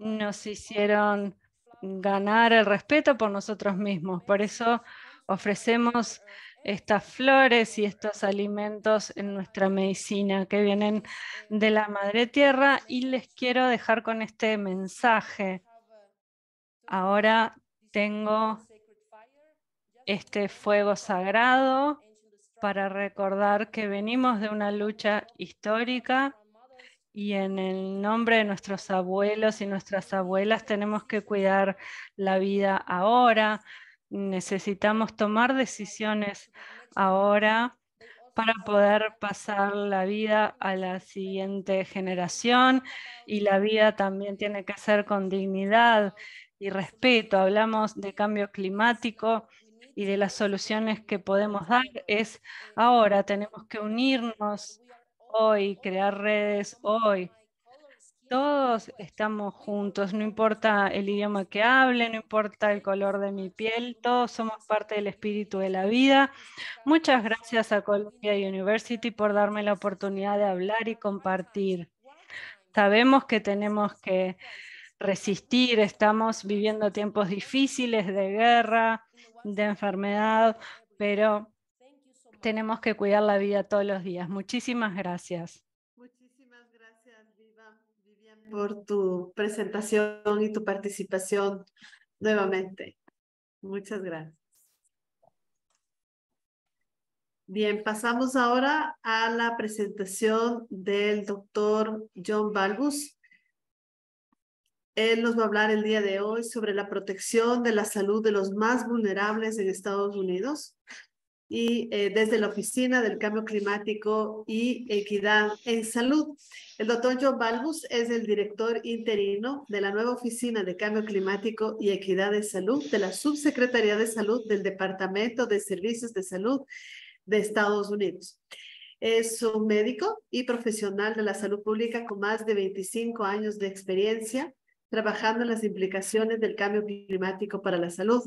Speaker 2: nos hicieron ganar el respeto por nosotros mismos. Por eso ofrecemos estas flores y estos alimentos en nuestra medicina que vienen de la Madre Tierra y les quiero dejar con este mensaje. Ahora tengo este fuego sagrado para recordar que venimos de una lucha histórica y en el nombre de nuestros abuelos y nuestras abuelas tenemos que cuidar la vida ahora. Necesitamos tomar decisiones ahora para poder pasar la vida a la siguiente generación y la vida también tiene que ser con dignidad y respeto. Hablamos de cambio climático y de las soluciones que podemos dar es ahora. Tenemos que unirnos hoy, crear redes hoy. Todos estamos juntos, no importa el idioma que hable, no importa el color de mi piel, todos somos parte del espíritu de la vida. Muchas gracias a Columbia University por darme la oportunidad de hablar y compartir. Sabemos que tenemos que resistir. Estamos viviendo tiempos difíciles de guerra, de enfermedad, pero tenemos que cuidar la vida todos los días. Muchísimas gracias.
Speaker 1: Muchísimas gracias, Vivian, por tu presentación y tu participación nuevamente. Muchas gracias. Bien, pasamos ahora a la presentación del doctor John Balbus. Él nos va a hablar el día de hoy sobre la protección de la salud de los más vulnerables en Estados Unidos y eh, desde la Oficina del Cambio Climático y Equidad en Salud. El doctor John Balbus es el director interino de la nueva Oficina de Cambio Climático y Equidad en Salud de la Subsecretaría de Salud del Departamento de Servicios de Salud de Estados Unidos. Es un médico y profesional de la salud pública con más de 25 años de experiencia trabajando en las implicaciones del cambio climático para la salud.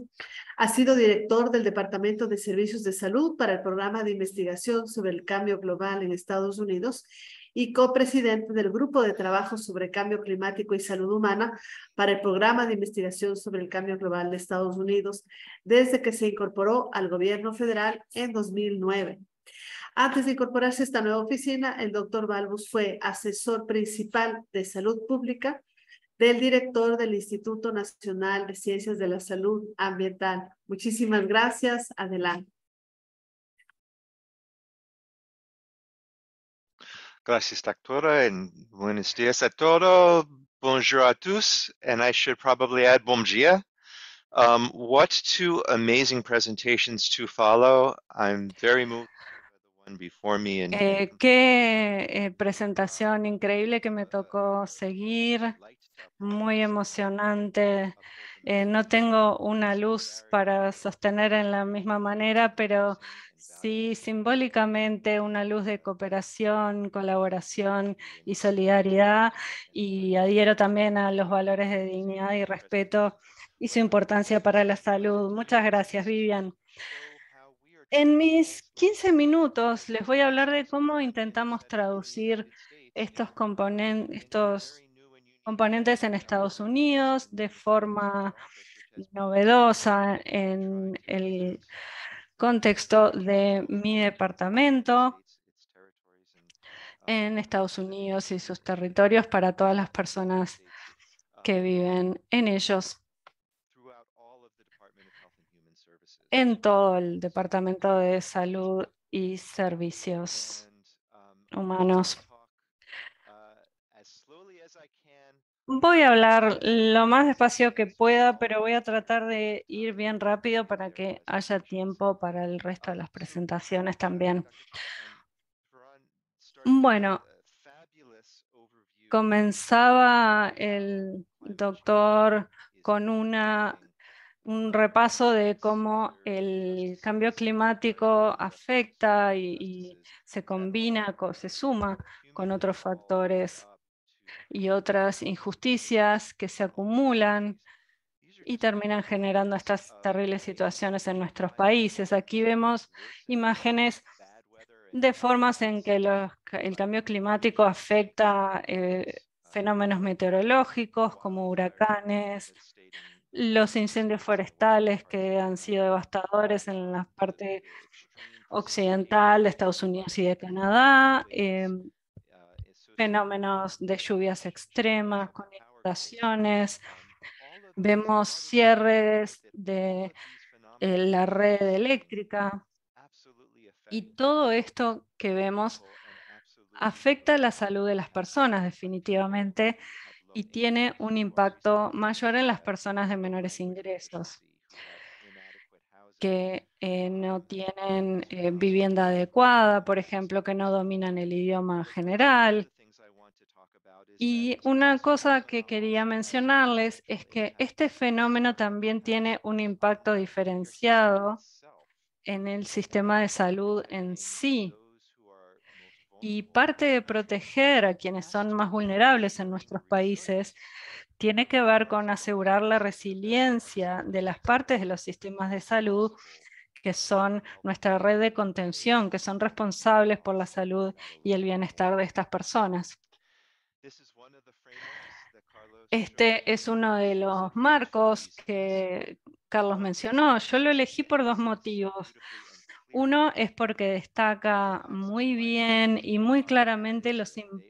Speaker 1: Ha sido director del Departamento de Servicios de Salud para el Programa de Investigación sobre el Cambio Global en Estados Unidos y copresidente del Grupo de Trabajo sobre Cambio Climático y Salud Humana para el Programa de Investigación sobre el Cambio Global de Estados Unidos desde que se incorporó al gobierno federal en 2009. Antes de incorporarse a esta nueva oficina, el doctor Balbus fue asesor principal de salud pública del director del Instituto Nacional de Ciencias de la Salud Ambiental. Muchísimas gracias. Adelante.
Speaker 6: Gracias, doctora, and buenos días a todos. Bonjour à tous, and I should probably add bon dia. Um, what two amazing presentations to follow. I'm very moved before me. And,
Speaker 2: eh, qué eh, presentación increíble que me tocó seguir, muy emocionante. Eh, no tengo una luz para sostener en la misma manera, pero Sí, simbólicamente una luz de cooperación, colaboración y solidaridad y adhiero también a los valores de dignidad y respeto y su importancia para la salud. Muchas gracias, Vivian. En mis 15 minutos les voy a hablar de cómo intentamos traducir estos, estos componentes en Estados Unidos de forma novedosa en el contexto de mi departamento en Estados Unidos y sus territorios para todas las personas que viven en ellos. En todo el Departamento de Salud y Servicios Humanos. Voy a hablar lo más despacio que pueda, pero voy a tratar de ir bien rápido para que haya tiempo para el resto de las presentaciones también. Bueno, comenzaba el doctor con una, un repaso de cómo el cambio climático afecta y, y se combina, se suma con otros factores y otras injusticias que se acumulan y terminan generando estas terribles situaciones en nuestros países. Aquí vemos imágenes de formas en que el cambio climático afecta eh, fenómenos meteorológicos como huracanes, los incendios forestales que han sido devastadores en la parte occidental de Estados Unidos y de Canadá, em, fenómenos de lluvias extremas, con inundaciones, vemos cierres de eh, la red eléctrica. Y todo esto que vemos afecta la salud de las personas definitivamente y tiene un impacto mayor en las personas de menores ingresos que eh, no tienen eh, vivienda adecuada, por ejemplo, que no dominan el idioma general, y una cosa que quería mencionarles es que este fenómeno también tiene un impacto diferenciado en el sistema de salud en sí. Y parte de proteger a quienes son más vulnerables en nuestros países tiene que ver con asegurar la resiliencia de las partes de los sistemas de salud que son nuestra red de contención, que son responsables por la salud y el bienestar de estas personas. Este es uno de los marcos que Carlos mencionó. Yo lo elegí por dos motivos. Uno es porque destaca muy bien y muy claramente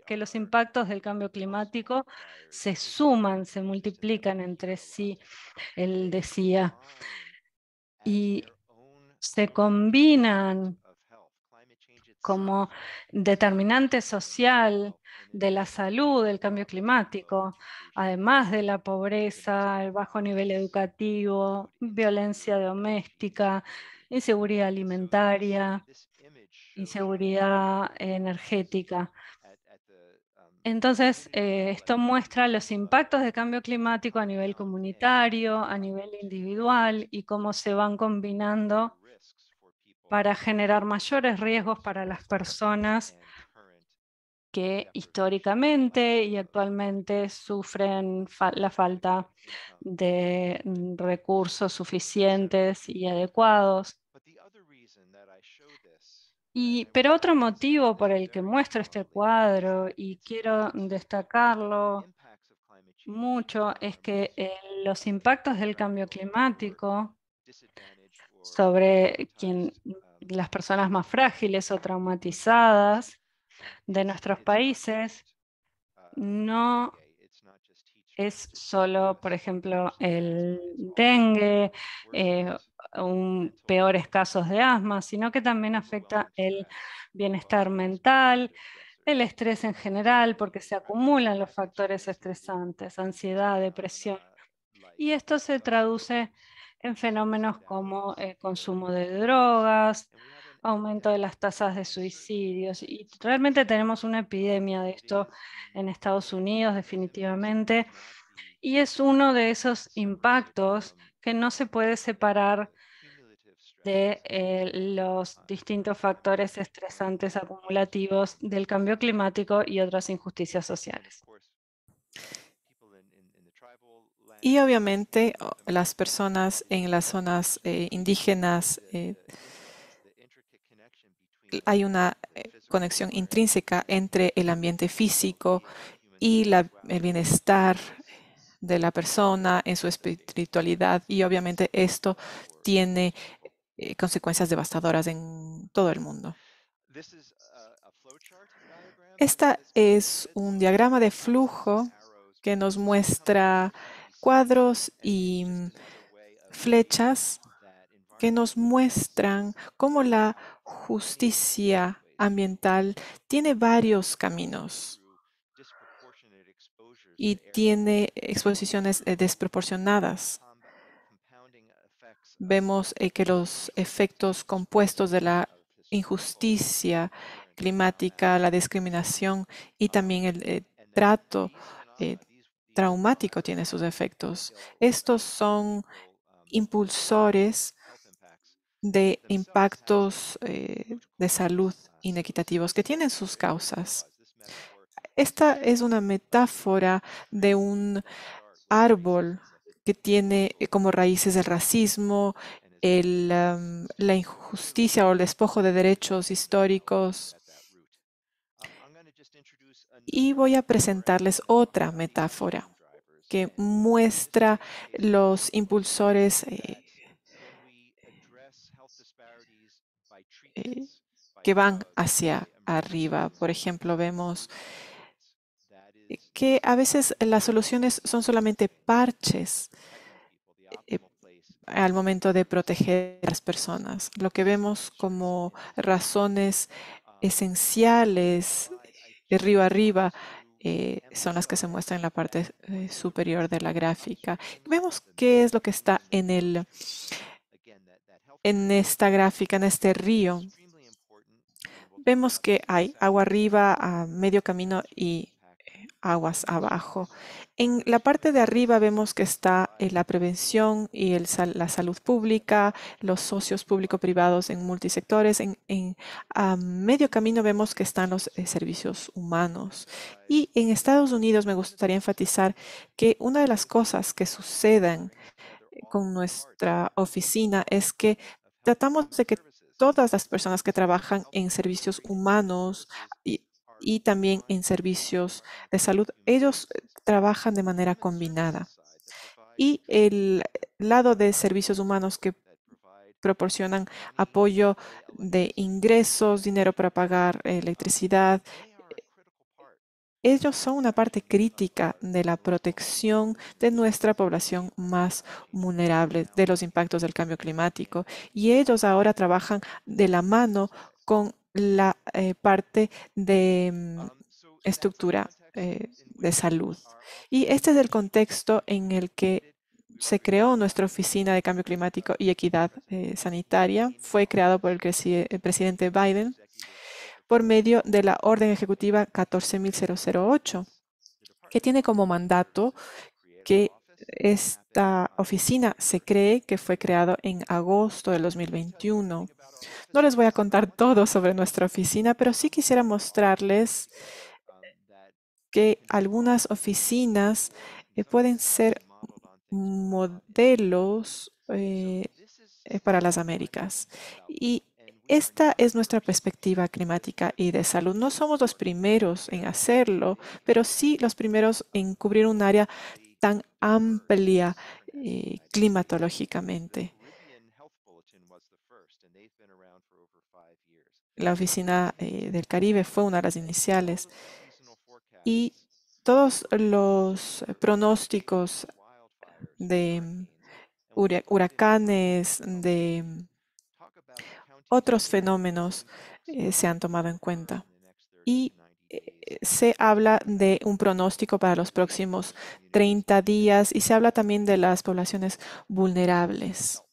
Speaker 2: que los impactos del cambio climático se suman, se multiplican entre sí, él decía, y se combinan como determinante social de la salud, del cambio climático, además de la pobreza, el bajo nivel educativo, violencia doméstica, inseguridad alimentaria, inseguridad energética. Entonces, eh, esto muestra los impactos del cambio climático a nivel comunitario, a nivel individual y cómo se van combinando para generar mayores riesgos para las personas que históricamente y actualmente sufren la falta de mm, recursos suficientes y adecuados. Y, pero otro motivo por el que muestro este cuadro y quiero destacarlo mucho es que eh, los impactos del cambio climático sobre quien, las personas más frágiles o traumatizadas de nuestros países no es solo, por ejemplo, el dengue, eh, un, peores casos de asma, sino que también afecta el bienestar mental, el estrés en general, porque se acumulan los factores estresantes, ansiedad, depresión. Y esto se traduce en fenómenos como el consumo de drogas, aumento de las tasas de suicidios. Y realmente tenemos una epidemia de esto en Estados Unidos, definitivamente. Y es uno de esos impactos que no se puede separar de eh, los distintos factores estresantes acumulativos del cambio climático y otras injusticias sociales.
Speaker 4: Y obviamente las personas en las zonas eh, indígenas, eh, hay una conexión intrínseca entre el ambiente físico y el bienestar de la persona en su espiritualidad y obviamente esto tiene eh, consecuencias devastadoras en todo el mundo. Esta es un diagrama de flujo que nos muestra cuadros y mm, flechas que nos muestran cómo la justicia ambiental tiene varios caminos y tiene exposiciones eh, desproporcionadas. Vemos eh, que los efectos compuestos de la injusticia climática, la discriminación y también el eh, trato eh, traumático tiene sus efectos. Estos son impulsores de impactos de salud inequitativos que tienen sus causas. Esta es una metáfora de un árbol que tiene eh, como raíces el racismo, la injusticia o el despojo de derechos históricos. Y voy a presentarles otra metáfora que muestra los impulsores eh, eh, que van hacia arriba. Por ejemplo, vemos que a veces las soluciones son solamente parches eh, al momento de proteger a las personas. Lo que vemos como razones esenciales de río arriba eh, son las que se muestran en la parte eh, superior de la gráfica. Vemos qué es lo que está en, el, en esta gráfica, en este río. Vemos que hay agua arriba, a medio camino y aguas abajo. En la parte de arriba vemos que está eh, la prevención y la salud pública, los socios público-privados en multisectores. En, medio camino vemos que están los eh, servicios humanos. Y en Estados Unidos me gustaría enfatizar que una de las cosas que suceden eh, con nuestra oficina es que tratamos de que todas las personas que trabajan en servicios humanos y y también en servicios de salud. Ellos eh, trabajan de manera combinada. Y el lado de servicios humanos que proporcionan apoyo de ingresos, dinero para pagar electricidad, ellos son una parte crítica de la protección de nuestra población más vulnerable de los impactos del cambio climático y ellos ahora trabajan de la mano con la eh, parte de mm, estructura eh, de salud. Y este es el contexto en el que se creó nuestra Oficina de Cambio Climático y Equidad eh, Sanitaria. Fue creado por el, presidente Biden por medio de la Orden Ejecutiva 14008, que tiene como mandato que esta oficina se cree que fue creado en agosto del 2021 no les voy a contar todo sobre nuestra oficina, pero sí quisiera mostrarles que algunas oficinas eh, pueden ser modelos eh, eh, para las Américas. Y esta es nuestra perspectiva climática y de salud. No somos los primeros en hacerlo, pero sí los primeros en cubrir un área tan amplia eh, climatológicamente. La Oficina eh, del Caribe fue una de las iniciales y todos los pronósticos de huracanes, de otros fenómenos eh, se han tomado en cuenta. Se habla de un pronóstico para los próximos 30 días y se habla también de las poblaciones vulnerables.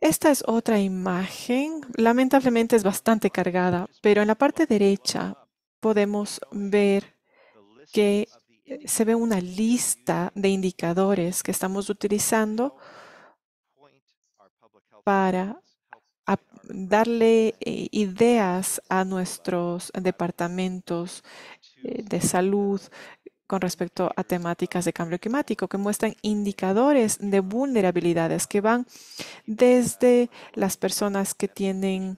Speaker 4: Esta es otra imagen. Lamentablemente es bastante cargada, pero en la parte derecha podemos ver que eh, se ve una lista de indicadores que estamos utilizando para darle eh, ideas a nuestros departamentos eh, de salud con respecto a temáticas de cambio climático que muestran indicadores de vulnerabilidades que van desde las personas que tienen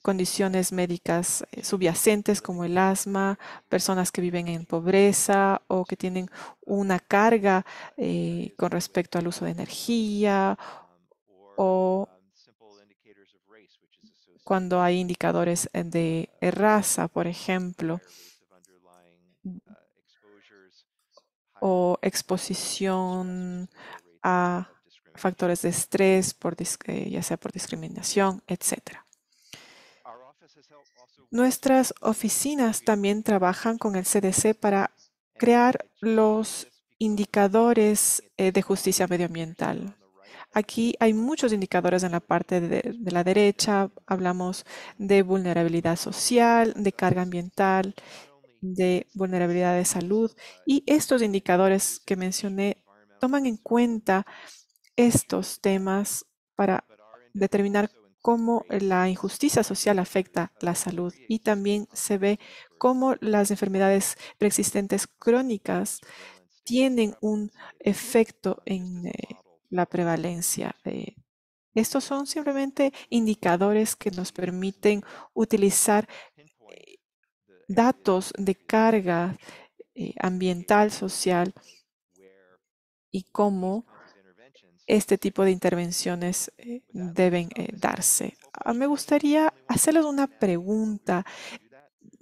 Speaker 4: condiciones médicas eh, subyacentes como el asma, personas que viven en pobreza o que tienen una carga con respecto al uso de energía o cuando hay indicadores eh, de raza, por ejemplo, o exposición a factores de estrés, por, eh, ya sea por discriminación, etc. Nuestras oficinas también trabajan con el CDC para crear los indicadores eh, de justicia medioambiental. Aquí hay muchos indicadores en la parte de, la derecha. Hablamos de vulnerabilidad social, de carga ambiental, de vulnerabilidad de salud. Y estos indicadores que mencioné toman en cuenta estos temas para determinar cómo la injusticia social afecta la salud y también se ve cómo las enfermedades preexistentes crónicas tienen un efecto en eh, la prevalencia. de estos son simplemente indicadores que nos permiten utilizar eh, datos de carga eh, ambiental, social y cómo este tipo de intervenciones eh, deben darse. Ah, me gustaría hacerles una pregunta.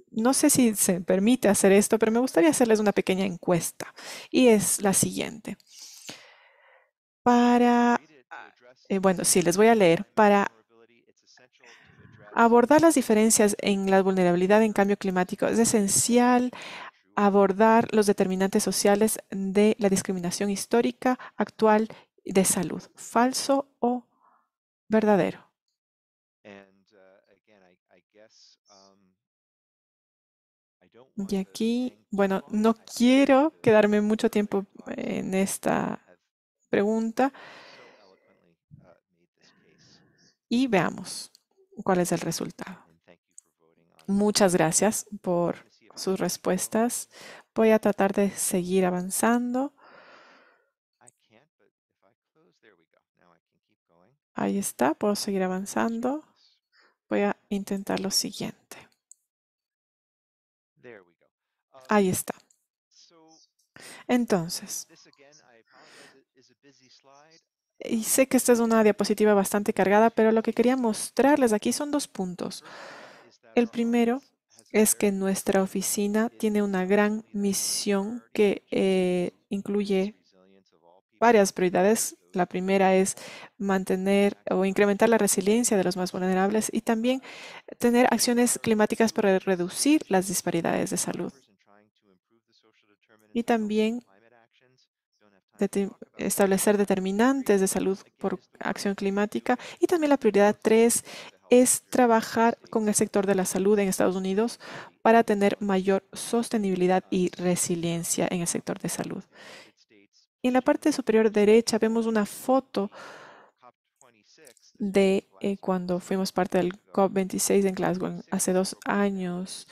Speaker 4: No sé si se permite hacer esto, pero me gustaría hacerles una pequeña encuesta y es la siguiente para, eh, bueno, sí, les voy a leer, para abordar las diferencias en la vulnerabilidad en cambio climático, es esencial abordar los determinantes sociales de la discriminación histórica actual de salud. ¿Falso o verdadero? Y aquí, bueno, no quiero quedarme mucho tiempo en esta pregunta y veamos cuál es el resultado. Muchas gracias por sus respuestas. Voy a tratar de seguir avanzando. Ahí está, puedo seguir avanzando. Voy a intentar lo siguiente. Ahí está. Entonces, y sé que esta es una diapositiva bastante cargada, pero lo que quería mostrarles aquí son dos puntos. El primero es que nuestra oficina tiene una gran misión que eh, incluye varias prioridades. La primera es mantener o incrementar la resiliencia de los más vulnerables y también tener acciones climáticas para reducir las disparidades de salud. Y también establecer determinantes de salud por acción climática. Y también la prioridad tres es trabajar con el sector de la salud en Estados Unidos para tener mayor sostenibilidad y resiliencia en el sector de salud. En la parte superior derecha vemos una foto de eh, cuando fuimos parte del COP26 en Glasgow hace dos años.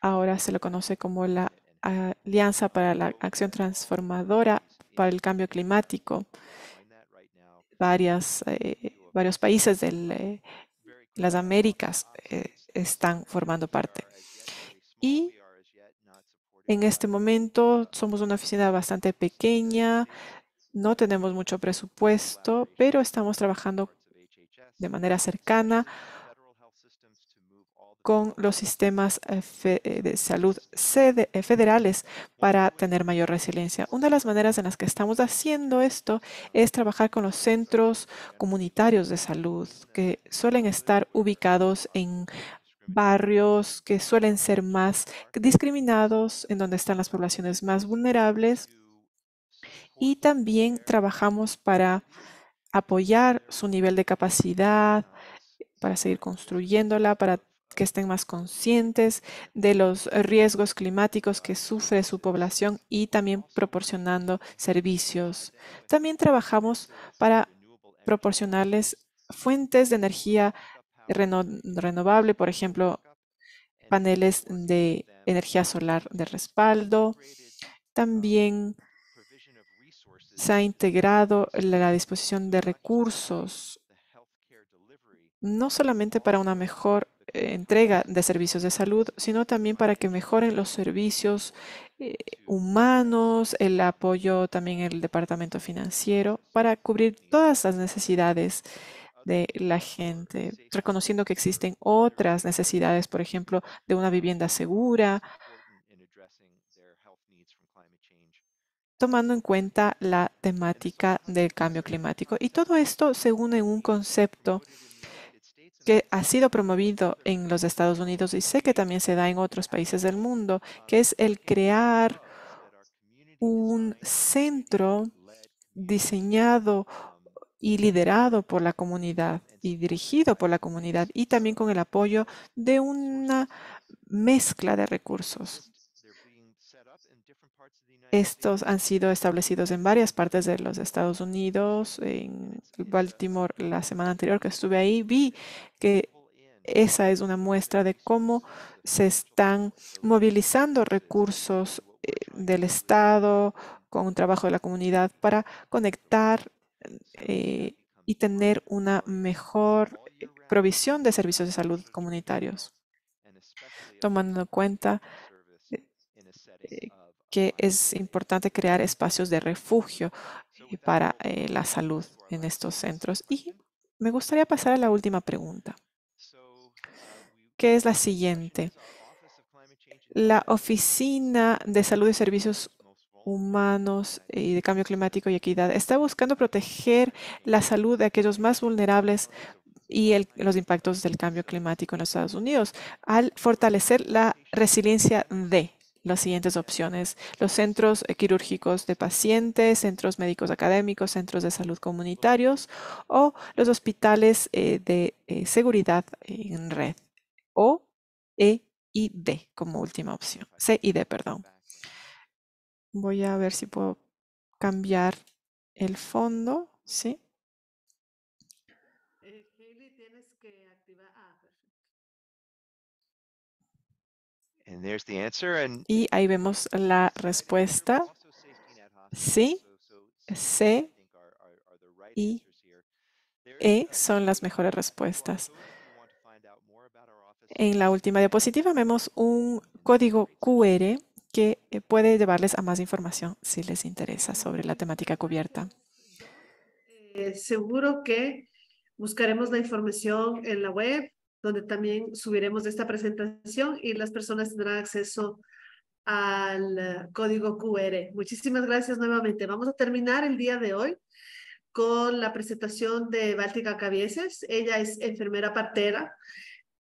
Speaker 4: Ahora se lo conoce como la Alianza para la Acción Transformadora para el Cambio Climático. eh, varios países de las Américas están formando parte. Y en este momento somos una oficina bastante pequeña, no tenemos mucho presupuesto, pero estamos trabajando de manera cercana con los sistemas eh, eh, de salud eh, federales para tener mayor resiliencia. Una de las maneras en las que estamos haciendo esto es trabajar con los centros comunitarios de salud que suelen estar ubicados en barrios que suelen ser más discriminados, en donde están las poblaciones más vulnerables. Y también trabajamos para apoyar su nivel de capacidad, para seguir construyéndola, para que estén más conscientes de los riesgos climáticos que sufre su población y también proporcionando servicios. También trabajamos para proporcionarles fuentes de energía renovable, por ejemplo, paneles de energía solar de respaldo. También se ha integrado la disposición de recursos, no solamente para una mejor eh, entrega de servicios de salud, sino también para que mejoren los servicios eh, humanos, el apoyo también el departamento financiero, para cubrir todas las necesidades de la gente, reconociendo que existen otras necesidades, por ejemplo, de una vivienda segura, tomando en cuenta la temática del cambio climático. Y todo esto se une en un concepto que ha sido promovido en los Estados Unidos y sé que también se da en otros países del mundo, que es el crear un centro diseñado y liderado por la comunidad y dirigido por la comunidad y también con el apoyo de una mezcla de recursos. Estos han sido establecidos en varias partes de los Estados Unidos. En Baltimore, la semana anterior que estuve ahí, vi que esa es una muestra de cómo se están movilizando recursos eh, del Estado con un trabajo de la comunidad para conectar eh, y tener una mejor provisión de servicios de salud comunitarios, tomando en cuenta eh, que es importante crear espacios de refugio eh, para eh, la salud en estos centros. Y me gustaría pasar a la última pregunta, que es la siguiente. La Oficina de Salud y Servicios Humanos y de Cambio Climático y Equidad está buscando proteger la salud de aquellos más vulnerables y los impactos del cambio climático en los Estados Unidos al fortalecer la resiliencia de las siguientes opciones. Los centros quirúrgicos de pacientes, centros médicos académicos, centros de salud comunitarios o los hospitales eh, de eh, seguridad en red o E y D como última opción. C y D, perdón. Voy a ver si puedo cambiar el fondo. Sí. Y ahí vemos la respuesta. Sí, C y E son las mejores respuestas. En la última diapositiva vemos un código QR que eh, puede llevarles a más información si les interesa sobre la temática cubierta.
Speaker 1: Eh, seguro que buscaremos la información en la web donde también subiremos esta presentación y las personas tendrán acceso al eh, código QR. Muchísimas gracias nuevamente. Vamos a terminar el día de hoy con la presentación de Báltica Cabieses. Ella es enfermera partera,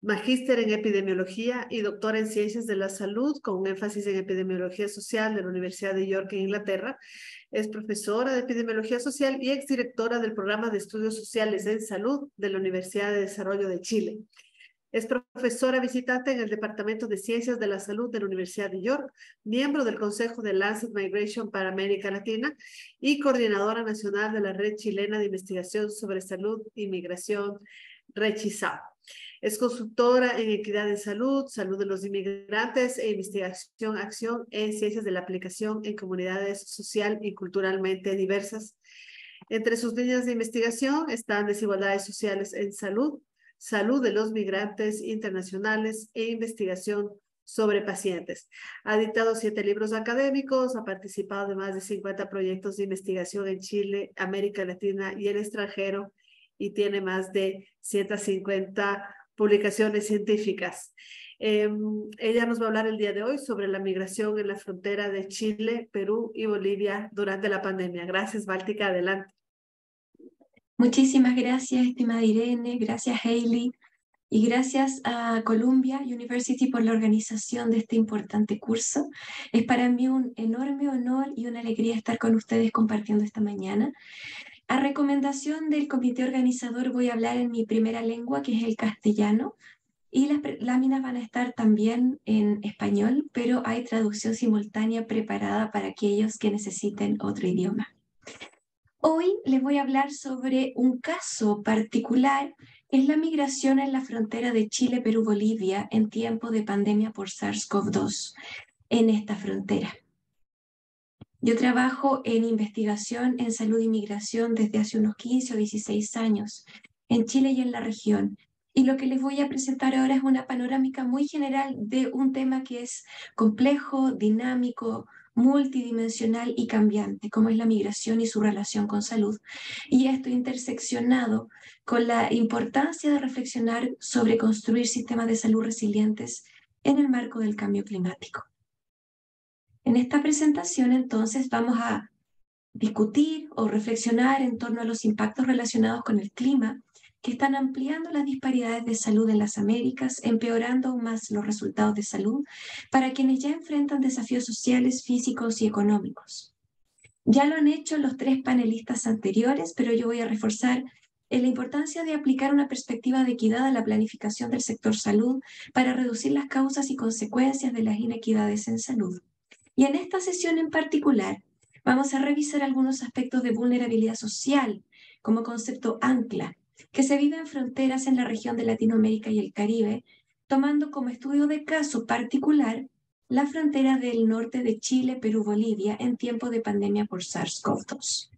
Speaker 1: magíster en epidemiología y doctora en ciencias de la salud con un énfasis en epidemiología social de la Universidad de York en Inglaterra. Es profesora de epidemiología social y exdirectora del programa de estudios sociales en salud de la Universidad de Desarrollo de Chile. Es profesora visitante en el Departamento de Ciencias de la Salud de la Universidad de York, miembro del Consejo de Lancet Migration para América Latina y coordinadora nacional de la Red Chilena de Investigación sobre Salud y Migración, RECHISA. Es consultora en equidad en salud, salud de los inmigrantes e investigación, acción en ciencias de la aplicación en comunidades social y culturalmente diversas Entre sus líneas de investigación están desigualdades sociales en salud, salud de los migrantes internacionales e investigación sobre pacientes. Ha dictado siete libros académicos, ha participado en más de 50 proyectos de investigación en Chile, América Latina y el extranjero y tiene más de 150 publicaciones científicas. Em, ella nos va a hablar el día de hoy sobre la migración en la frontera de Chile, Perú y Bolivia durante la pandemia. Gracias, Báltica. Adelante.
Speaker 7: Muchísimas gracias, estimada Irene. Gracias, Hailey. Y gracias a Columbia University por la organización de este importante curso. Es para mí un enorme honor y una alegría estar con ustedes compartiendo esta mañana. A recomendación del comité organizador voy a hablar en mi primera lengua, que es el castellano, y las láminas van a estar también en español, pero hay traducción simultánea preparada para aquellos que necesiten otro idioma. Hoy les voy a hablar sobre un caso particular, es la migración en la frontera de Chile, Perú, Bolivia en tiempo de pandemia por SARS-CoV-2 en esta frontera. Yo trabajo en investigación en salud y migración desde hace unos 15 o 16 años en Chile y en la región, y lo que les voy a presentar ahora es una panorámica muy general de un tema que es complejo, dinámico, multidimensional y cambiante, como es la migración y su relación con salud. Y esto interseccionado con la importancia de reflexionar sobre construir sistemas de salud resilientes en el marco del cambio climático. En esta presentación, entonces, vamos a discutir o reflexionar en torno a los impactos relacionados con el clima que están ampliando las disparidades de salud en las Américas, empeorando aún más los resultados de salud para quienes ya enfrentan desafíos sociales, físicos y económicos. Ya lo han hecho los tres panelistas anteriores, pero yo voy a reforzar la importancia de aplicar una perspectiva de equidad a la planificación del sector salud para reducir las causas y consecuencias de las inequidades en salud. Y en esta sesión en particular, vamos a revisar algunos aspectos de vulnerabilidad social como concepto ancla que se vive en fronteras en la región de Latinoamérica y el Caribe, tomando como estudio de caso particular la frontera del norte de Chile, Perú, Bolivia en tiempo de pandemia por SARS-CoV-2.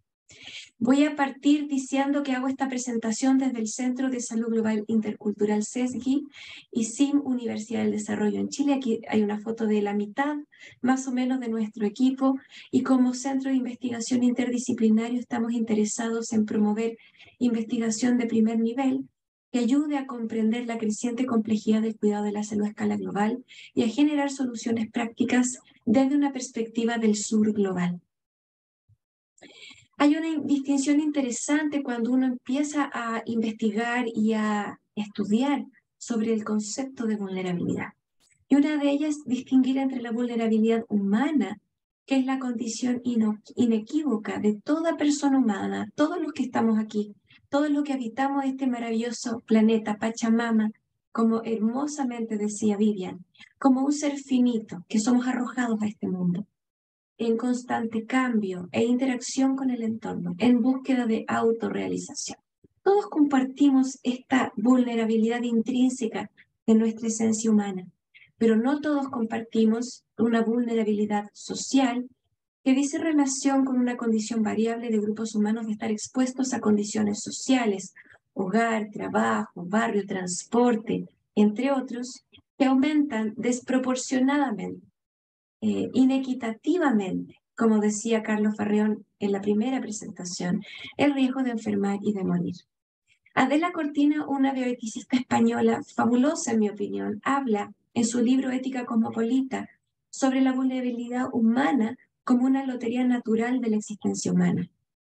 Speaker 7: Voy a partir diciendo que hago esta presentación desde el Centro de Salud Global Intercultural CESGI y SIM Universidad del Desarrollo en Chile. Aquí hay una foto de la mitad más o menos de nuestro equipo y como Centro de Investigación Interdisciplinario estamos interesados en promover investigación de primer nivel que ayude a comprender la creciente complejidad del cuidado de la salud a escala global y a generar soluciones prácticas desde una perspectiva del sur global. Hay una distinción interesante cuando uno empieza a investigar y a estudiar sobre el concepto de vulnerabilidad. Y una de ellas es distinguir entre la vulnerabilidad humana, que es la condición inequívoca de toda persona humana, todos los que estamos aquí, todos los que habitamos este maravilloso planeta, Pachamama, como hermosamente decía Vivian, como un ser finito que somos arrojados a este mundo en constante cambio e interacción con el entorno, en búsqueda de autorrealización. Todos compartimos esta vulnerabilidad intrínseca de nuestra esencia humana, pero no todos compartimos una vulnerabilidad social que dice relación con una condición variable de grupos humanos de estar expuestos a condiciones sociales, hogar, trabajo, barrio, transporte, entre otros, que aumentan desproporcionadamente eh, inequitativamente, como decía Carlos Farreón en la primera presentación, el riesgo de enfermar y de morir. Adela Cortina, una bioeticista española fabulosa en mi opinión, habla en su libro Ética Cosmopolita sobre la vulnerabilidad humana como una lotería natural de la existencia humana.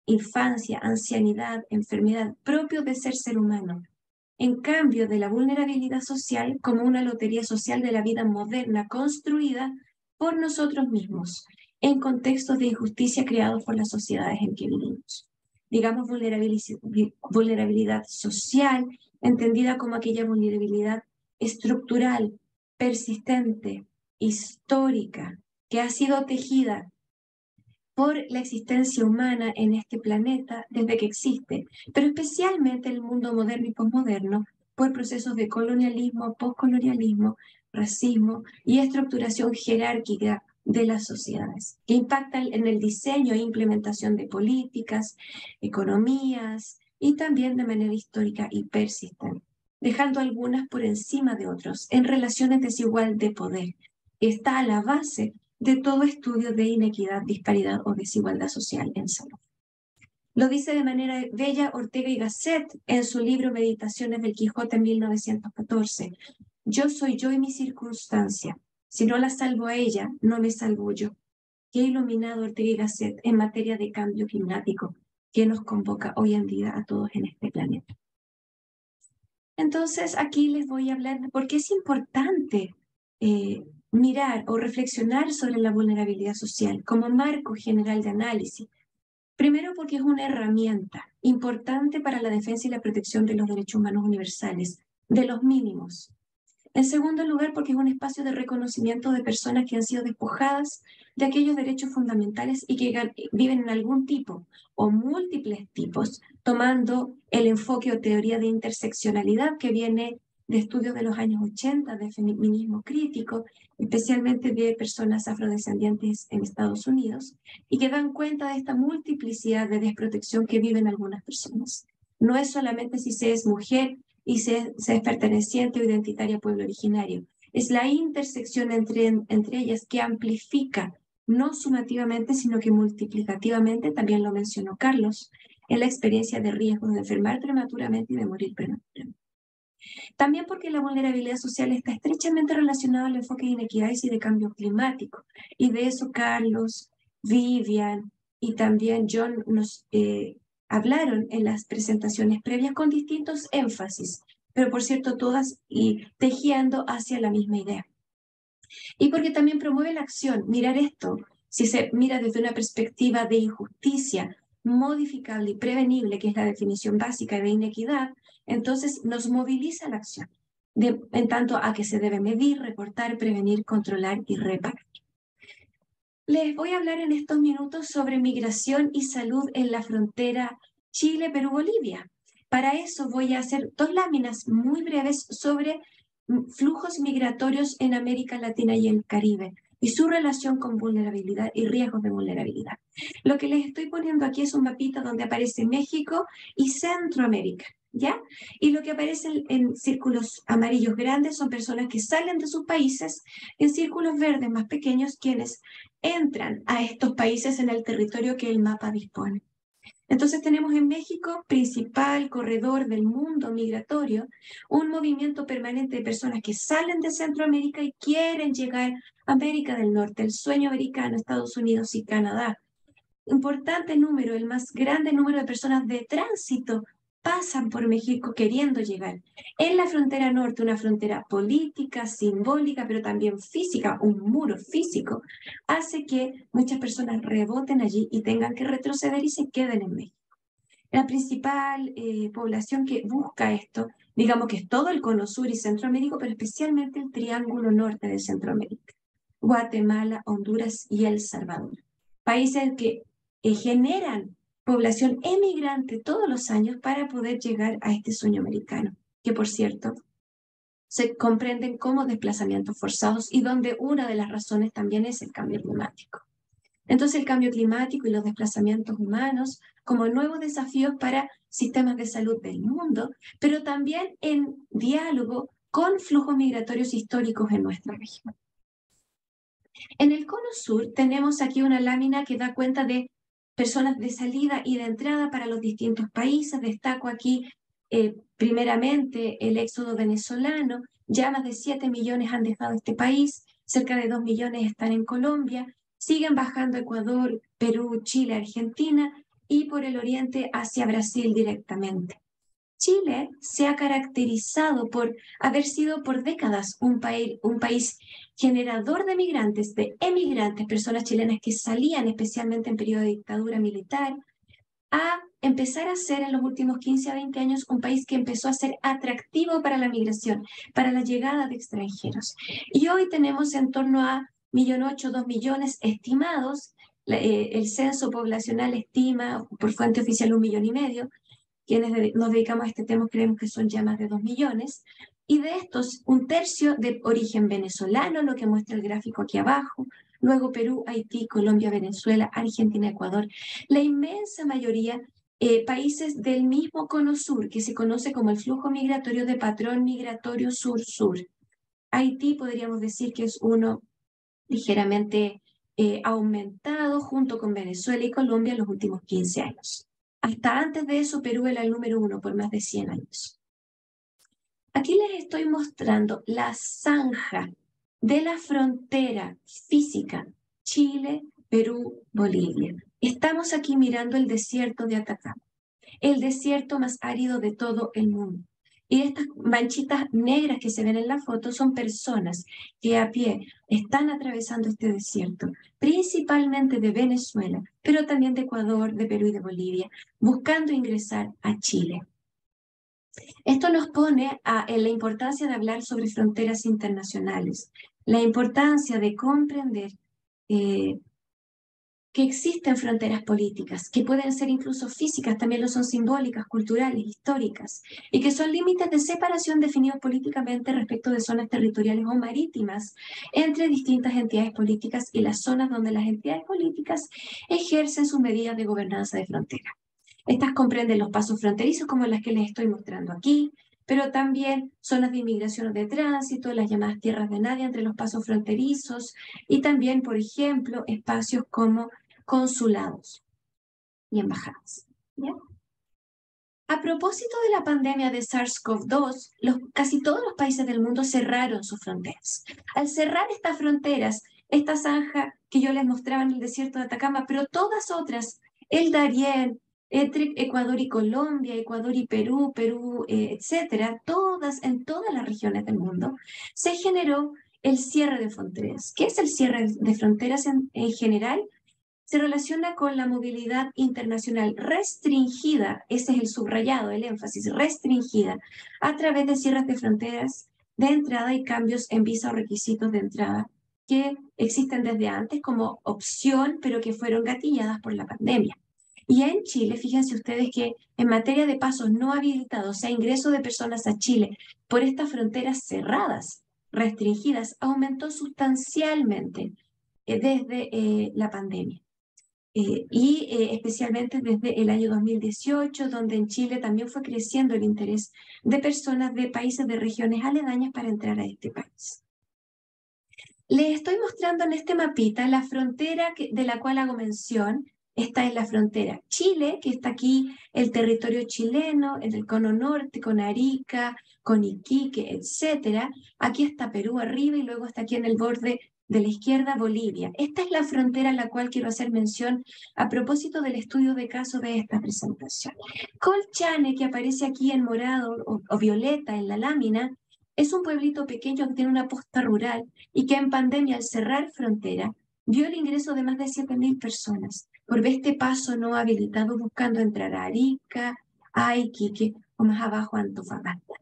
Speaker 7: Infancia, ancianidad, enfermedad, propio de ser ser humano. En cambio de la vulnerabilidad social como una lotería social de la vida moderna construida por nosotros mismos en contextos de injusticia creados por las sociedades en que vivimos. Digamos vulnerabilidad social, entendida como aquella vulnerabilidad estructural, persistente, histórica, que ha sido tejida por la existencia humana en este planeta desde que existe, pero especialmente en el mundo moderno y posmoderno por procesos de colonialismo, postcolonialismo, racismo y estructuración jerárquica de las sociedades, que impactan en el diseño e implementación de políticas, economías y también de manera histórica y persistente, dejando algunas por encima de otros en relaciones desigual de poder, está a la base de todo estudio de inequidad, disparidad o desigualdad social en salud. Lo dice de manera bella Ortega y Gasset en su libro Meditaciones del Quijote en 1914. Yo soy yo y mi circunstancia. Si no la salvo a ella, no me salvo yo. Qué iluminado Ortega y en materia de cambio climático que nos convoca hoy en día a todos en este planeta. Entonces, aquí les voy a hablar de por qué es importante eh, mirar o reflexionar sobre la vulnerabilidad social como marco general de análisis. Primero porque es una herramienta importante para la defensa y la protección de los derechos humanos universales, de los mínimos. En segundo lugar, porque es un espacio de reconocimiento de personas que han sido despojadas de aquellos derechos fundamentales y que viven en algún tipo o múltiples tipos, tomando el enfoque o teoría de interseccionalidad que viene de estudios de los años 80 de feminismo crítico, especialmente de personas afrodescendientes en Estados Unidos, y que dan cuenta de esta multiplicidad de desprotección que viven algunas personas. No es solamente si se es mujer y se, se es perteneciente o identitaria a pueblo originario, es la intersección entre, entre ellas que amplifica, no sumativamente, sino que multiplicativamente, también lo mencionó Carlos, en la experiencia de riesgo de enfermar prematuramente y de morir prematuramente. También porque la vulnerabilidad social está estrechamente relacionada al enfoque de inequidades y de cambio climático. Y de eso Carlos, Vivian y también John nos eh, hablaron en las presentaciones previas con distintos énfasis, pero por cierto todas y tejiendo hacia la misma idea. Y porque también promueve la acción, mirar esto, si se mira desde una perspectiva de injusticia, modificable y prevenible, que es la definición básica de inequidad, entonces nos moviliza la acción, en tanto a que se debe medir, reportar, prevenir, controlar y reparar. Les voy a hablar en estos minutos sobre migración y salud en la frontera Chile-Perú-Bolivia. Para eso voy a hacer dos láminas muy breves sobre flujos migratorios en América Latina y el Caribe y su relación con vulnerabilidad y riesgos de vulnerabilidad. Lo que les estoy poniendo aquí es un mapita donde aparece México y Centroamérica. ¿Ya? Y lo que aparece en, círculos amarillos grandes son personas que salen de sus países, en círculos verdes más pequeños quienes entran a estos países en el territorio que el mapa dispone. Entonces tenemos en México, principal corredor del mundo migratorio, un movimiento permanente de personas que salen de Centroamérica y quieren llegar a América del Norte, el sueño americano, Estados Unidos y Canadá. Importante número, el más grande número de personas de tránsito pasan por México queriendo llegar. En la frontera norte, una frontera política, simbólica, pero también física, un muro físico, hace que muchas personas reboten allí y tengan que retroceder y se queden en México. La principal eh, población que busca esto, digamos que es todo el cono sur y centroamérico, pero especialmente el triángulo norte de Centroamérica, Guatemala, Honduras y El Salvador. Países que eh, generan población emigrante todos los años para poder llegar a este sueño americano, que por cierto se comprenden como desplazamientos forzados y donde una de las razones también es el cambio climático. Entonces el cambio climático y los desplazamientos humanos como nuevos desafíos para sistemas de salud del mundo, pero también en diálogo con flujos migratorios históricos en nuestra región. En el cono sur tenemos aquí una lámina que da cuenta de personas de salida y de entrada para los distintos países. Destaco aquí eh, primeramente el éxodo venezolano. Ya más de 7 millones han dejado este país, cerca de 2 millones están en Colombia, siguen bajando Ecuador, Perú, Chile, Argentina y por el oriente hacia Brasil directamente. Chile se ha caracterizado por haber sido por décadas un, país, un país generador de migrantes, de emigrantes, personas chilenas que salían especialmente en periodo de dictadura militar, a empezar a ser en los últimos 15 a 20 años un país que empezó a ser atractivo para la migración, para la llegada de extranjeros. Y hoy tenemos en torno a 1.800.000, 2 millones estimados, eh, el censo poblacional estima por fuente oficial un millón y medio, quienes nos dedicamos a este tema creemos que son ya más de 2 millones, y de estos, un tercio de origen venezolano, lo que muestra el gráfico aquí abajo, luego Perú, Haití, Colombia, Venezuela, Argentina, Ecuador. La inmensa mayoría eh, países del mismo cono sur, que se conoce como el flujo migratorio de patrón migratorio sur-sur. Haití podríamos decir que es uno ligeramente eh, aumentado junto con Venezuela y Colombia en los últimos 15 años. Hasta antes de eso, Perú era el número uno por más de 100 años. Aquí les estoy mostrando la zanja de la frontera física Chile, Perú, Bolivia. Estamos aquí mirando el desierto de Atacama, el desierto más árido de todo el mundo. Y estas manchitas negras que se ven en la foto son personas que a pie están atravesando este desierto, principalmente de Venezuela, pero también de Ecuador, de Perú y de Bolivia, buscando ingresar a Chile. Esto nos pone en la importancia de hablar sobre fronteras internacionales, la importancia de comprender eh, que existen fronteras políticas, que pueden ser incluso físicas, también lo son simbólicas, culturales, históricas, y que son límites de separación definidos políticamente respecto de zonas territoriales o marítimas entre distintas entidades políticas y las zonas donde las entidades políticas ejercen sus medidas de gobernanza de frontera. Estas comprenden los pasos fronterizos como las que les estoy mostrando aquí, pero también zonas de inmigración o de tránsito, las llamadas tierras de nadie entre los pasos fronterizos y también, por ejemplo, espacios como consulados y embajadas. A propósito de la pandemia de SARS-CoV-2, casi todos los países del mundo cerraron sus fronteras. Al cerrar estas fronteras, esta zanja que yo les mostraba en el desierto de Atacama, pero todas otras, el Darién, Ecuador y Colombia, Ecuador y Perú, Perú, eh, etcétera, todas, en todas las regiones del mundo, se generó el cierre de fronteras. ¿Qué es el cierre de fronteras en general? Se relaciona con la movilidad internacional restringida, ese es el subrayado, el énfasis, restringida, a través de cierres de fronteras de entrada y cambios en visa o requisitos de entrada que existen desde antes como opción, pero que fueron gatilladas por la pandemia. Y en Chile, fíjense ustedes que en materia de pasos no habilitados, o sea, ingreso de personas a Chile por estas fronteras cerradas, restringidas, aumentó sustancialmente eh, desde eh, la pandemia. Eh, y eh, especialmente desde el año 2018, donde en Chile también fue creciendo el interés de personas de países de regiones aledañas para entrar a este país. Les estoy mostrando en este mapita la frontera de la cual hago mención. Está en la frontera Chile, que está aquí el territorio chileno, en el cono norte, con Arica, con Iquique, etc. Aquí está Perú arriba y luego está aquí en el borde de la izquierda Bolivia. Esta es la frontera a la cual quiero hacer mención a propósito del estudio de caso de esta presentación. Colchane, que aparece aquí en morado o, violeta en la lámina, es un pueblito pequeño que tiene una posta rural y que en pandemia, al cerrar frontera, vio el ingreso de más de 7.000 personas por este paso no habilitado buscando entrar a Arica, a Iquique o más abajo a Antofagasta.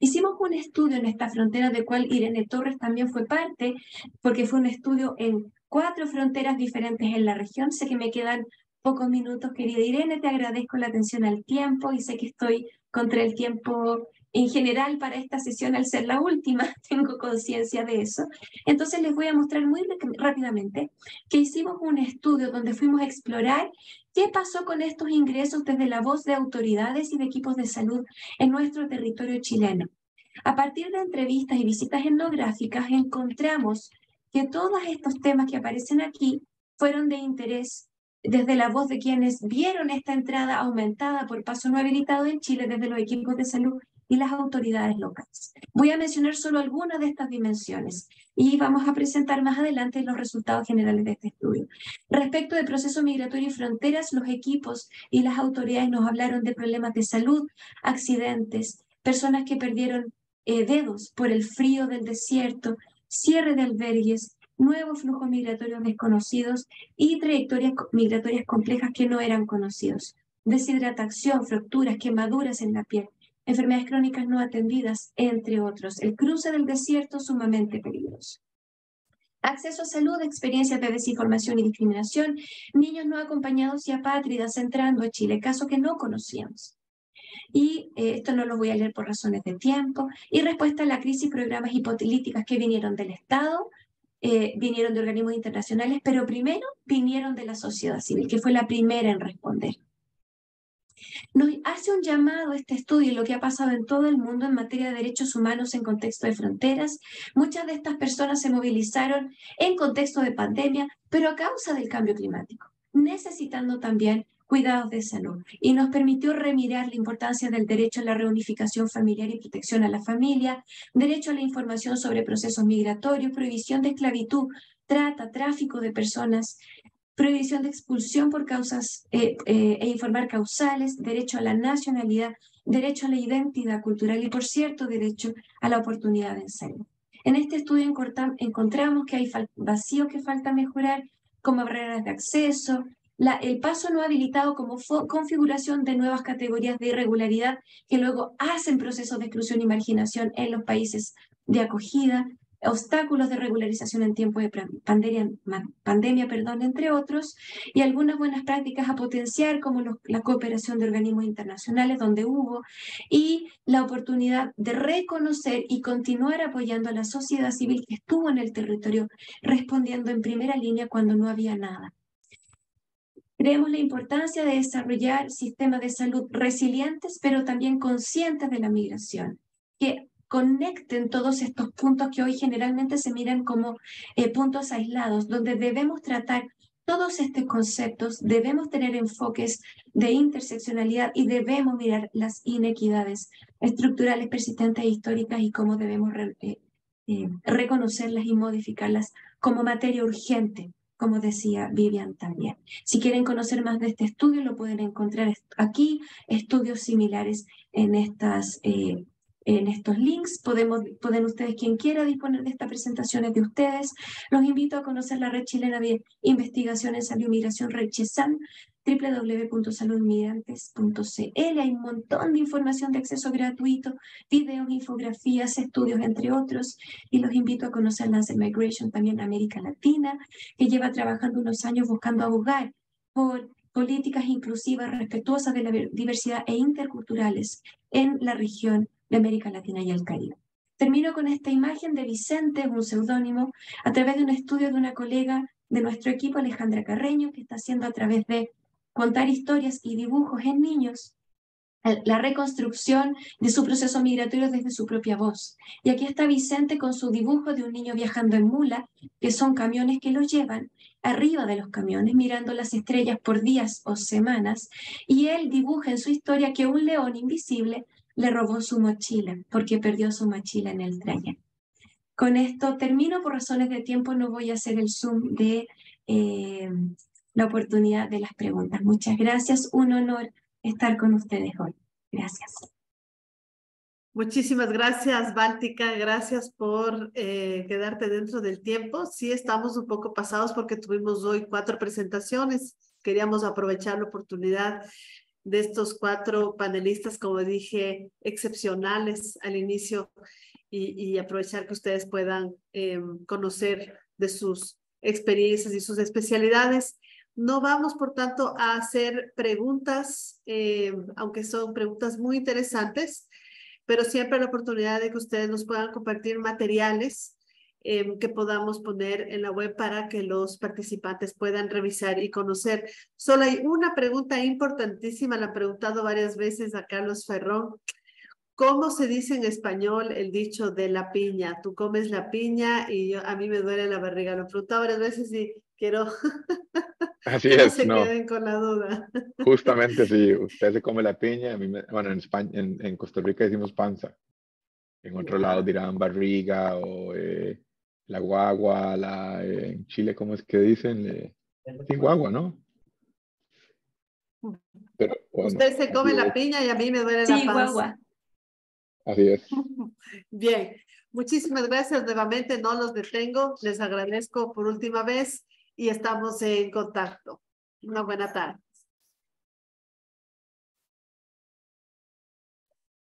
Speaker 7: Hicimos un estudio en esta frontera del cual Irene Torres también fue parte, porque fue un estudio en cuatro fronteras diferentes en la región. Sé que me quedan pocos minutos, querida Irene, te agradezco la atención al tiempo y sé que estoy contra el tiempo en general para esta sesión al ser la última, tengo conciencia de eso. Entonces les voy a mostrar muy rápidamente que hicimos un estudio donde fuimos a explorar qué pasó con estos ingresos desde la voz de autoridades y de equipos de salud en nuestro territorio chileno. A partir de entrevistas y visitas etnográficas encontramos que todos estos temas que aparecen aquí fueron de interés desde la voz de quienes vieron esta entrada aumentada por paso no habilitado en Chile desde los equipos de salud y las autoridades locales. Voy a mencionar solo algunas de estas dimensiones y vamos a presentar más adelante los resultados generales de este estudio. Respecto del proceso migratorio y fronteras, los equipos y las autoridades nos hablaron de problemas de salud, accidentes, personas que perdieron eh, dedos por el frío del desierto, cierre de albergues, nuevos flujos migratorios desconocidos y trayectorias migratorias complejas que no eran conocidos, deshidratación, fracturas, quemaduras en la piel, enfermedades crónicas no atendidas, entre otros. El cruce del desierto sumamente peligroso. Acceso a salud, experiencias de desinformación y discriminación, niños no acompañados y apátridas entrando a Chile, caso que no conocíamos. Y eh, esto no lo voy a leer por razones de tiempo. Y respuesta a la crisis, programas hipotilíticas que vinieron del Estado, eh, vinieron de organismos internacionales, pero primero vinieron de la sociedad civil, que fue la primera en responder. Nos hace un llamado este estudio y lo que ha pasado en todo el mundo en materia de derechos humanos en contexto de fronteras. Muchas de estas personas se movilizaron en contexto de pandemia, pero a causa del cambio climático, necesitando también cuidados de salud y nos permitió remirar la importancia del derecho a la reunificación familiar y protección a la familia, derecho a la información sobre procesos migratorios, prohibición de esclavitud, trata, tráfico de personas, prohibición de expulsión por causas eh, eh, e informar causales, derecho a la nacionalidad, derecho a la identidad cultural y, por cierto, derecho a la oportunidad de enseñar. En este estudio encontramos que hay vacíos que falta mejorar, como barreras de acceso, el paso no habilitado como configuración de nuevas categorías de irregularidad que luego hacen procesos de exclusión y marginación en los países de acogida, obstáculos de regularización en tiempo de pandemia, pandemia perdón, entre otros, y algunas buenas prácticas a potenciar como la cooperación de organismos internacionales donde hubo, y la oportunidad de reconocer y continuar apoyando a la sociedad civil que estuvo en el territorio respondiendo en primera línea cuando no había nada. Creemos la importancia de desarrollar sistemas de salud resilientes, pero también conscientes de la migración, que conecten todos estos puntos que hoy generalmente se miran como eh, puntos aislados, donde debemos tratar todos estos conceptos, debemos tener enfoques de interseccionalidad y debemos mirar las inequidades estructurales persistentes e históricas y cómo debemos eh, eh, reconocerlas y modificarlas como materia urgente como decía Vivian también. Si quieren conocer más de este estudio, lo pueden encontrar aquí, estudios similares en, estas, eh, en estos links. Podemos, pueden ustedes, quien quiera, disponer de estas presentaciones de ustedes. Los invito a conocer la Red Chilena de Investigación en Salud y Migración, Red Chesan, www.saludmigrantes.cl. Hay un montón de información de acceso gratuito, videos, infografías, estudios, entre otros. Y los invito a conocer Lancet Migration, también América Latina, que lleva trabajando unos años buscando abogar por políticas inclusivas, respetuosas de la diversidad e interculturales en la región de América Latina y el Caribe. Termino con esta imagen de Vicente, un seudónimo, a través de un estudio de una colega de nuestro equipo, Alejandra Carreño, que está haciendo a través de contar historias y dibujos en niños, la reconstrucción de su proceso migratorio desde su propia voz. Y aquí está Vicente con su dibujo de un niño viajando en mula, que son camiones que lo llevan arriba de los camiones, mirando las estrellas por días o semanas, y él dibuja en su historia que un león invisible le robó su mochila, porque perdió su mochila en el trayecto. Con esto termino, por razones de tiempo no voy a hacer el zoom de eh, la oportunidad de las preguntas. Muchas gracias, un honor estar con ustedes hoy. Gracias.
Speaker 1: Muchísimas gracias, Báltica. Gracias por eh, quedarte dentro del tiempo. Sí, estamos un poco pasados porque tuvimos hoy cuatro presentaciones. Queríamos aprovechar la oportunidad de estos cuatro panelistas, como dije, excepcionales al inicio y, aprovechar que ustedes puedan em, conocer de sus experiencias y sus especialidades. No vamos, por tanto, a hacer preguntas, eh, aunque son preguntas muy interesantes, pero siempre la oportunidad de que ustedes nos puedan compartir materiales eh, que podamos poner en la web para que los participantes puedan revisar y conocer. Solo hay una pregunta importantísima, la he preguntado varias veces a Carlos Ferrón. ¿Cómo se dice en español el dicho de la piña? Tú comes la piña y yo, a mí me duele la barriga. Lo he preguntado varias veces y quiero
Speaker 3: Así es,
Speaker 1: se queden con la duda.
Speaker 3: Justamente sí, usted se come la piña, bueno, en España, en, Costa Rica decimos panza. En otro lado dirán barriga o eh, la guagua, la, eh, en Chile, ¿cómo es que dicen? Eh, guagua, ¿no?
Speaker 1: Pero, Usted se come la piña y a mí me duele la panza. Guagua.
Speaker 3: Así es.
Speaker 1: Bien, muchísimas gracias nuevamente, no los detengo, les agradezco por última vez y estamos en contacto. Una buena tarde.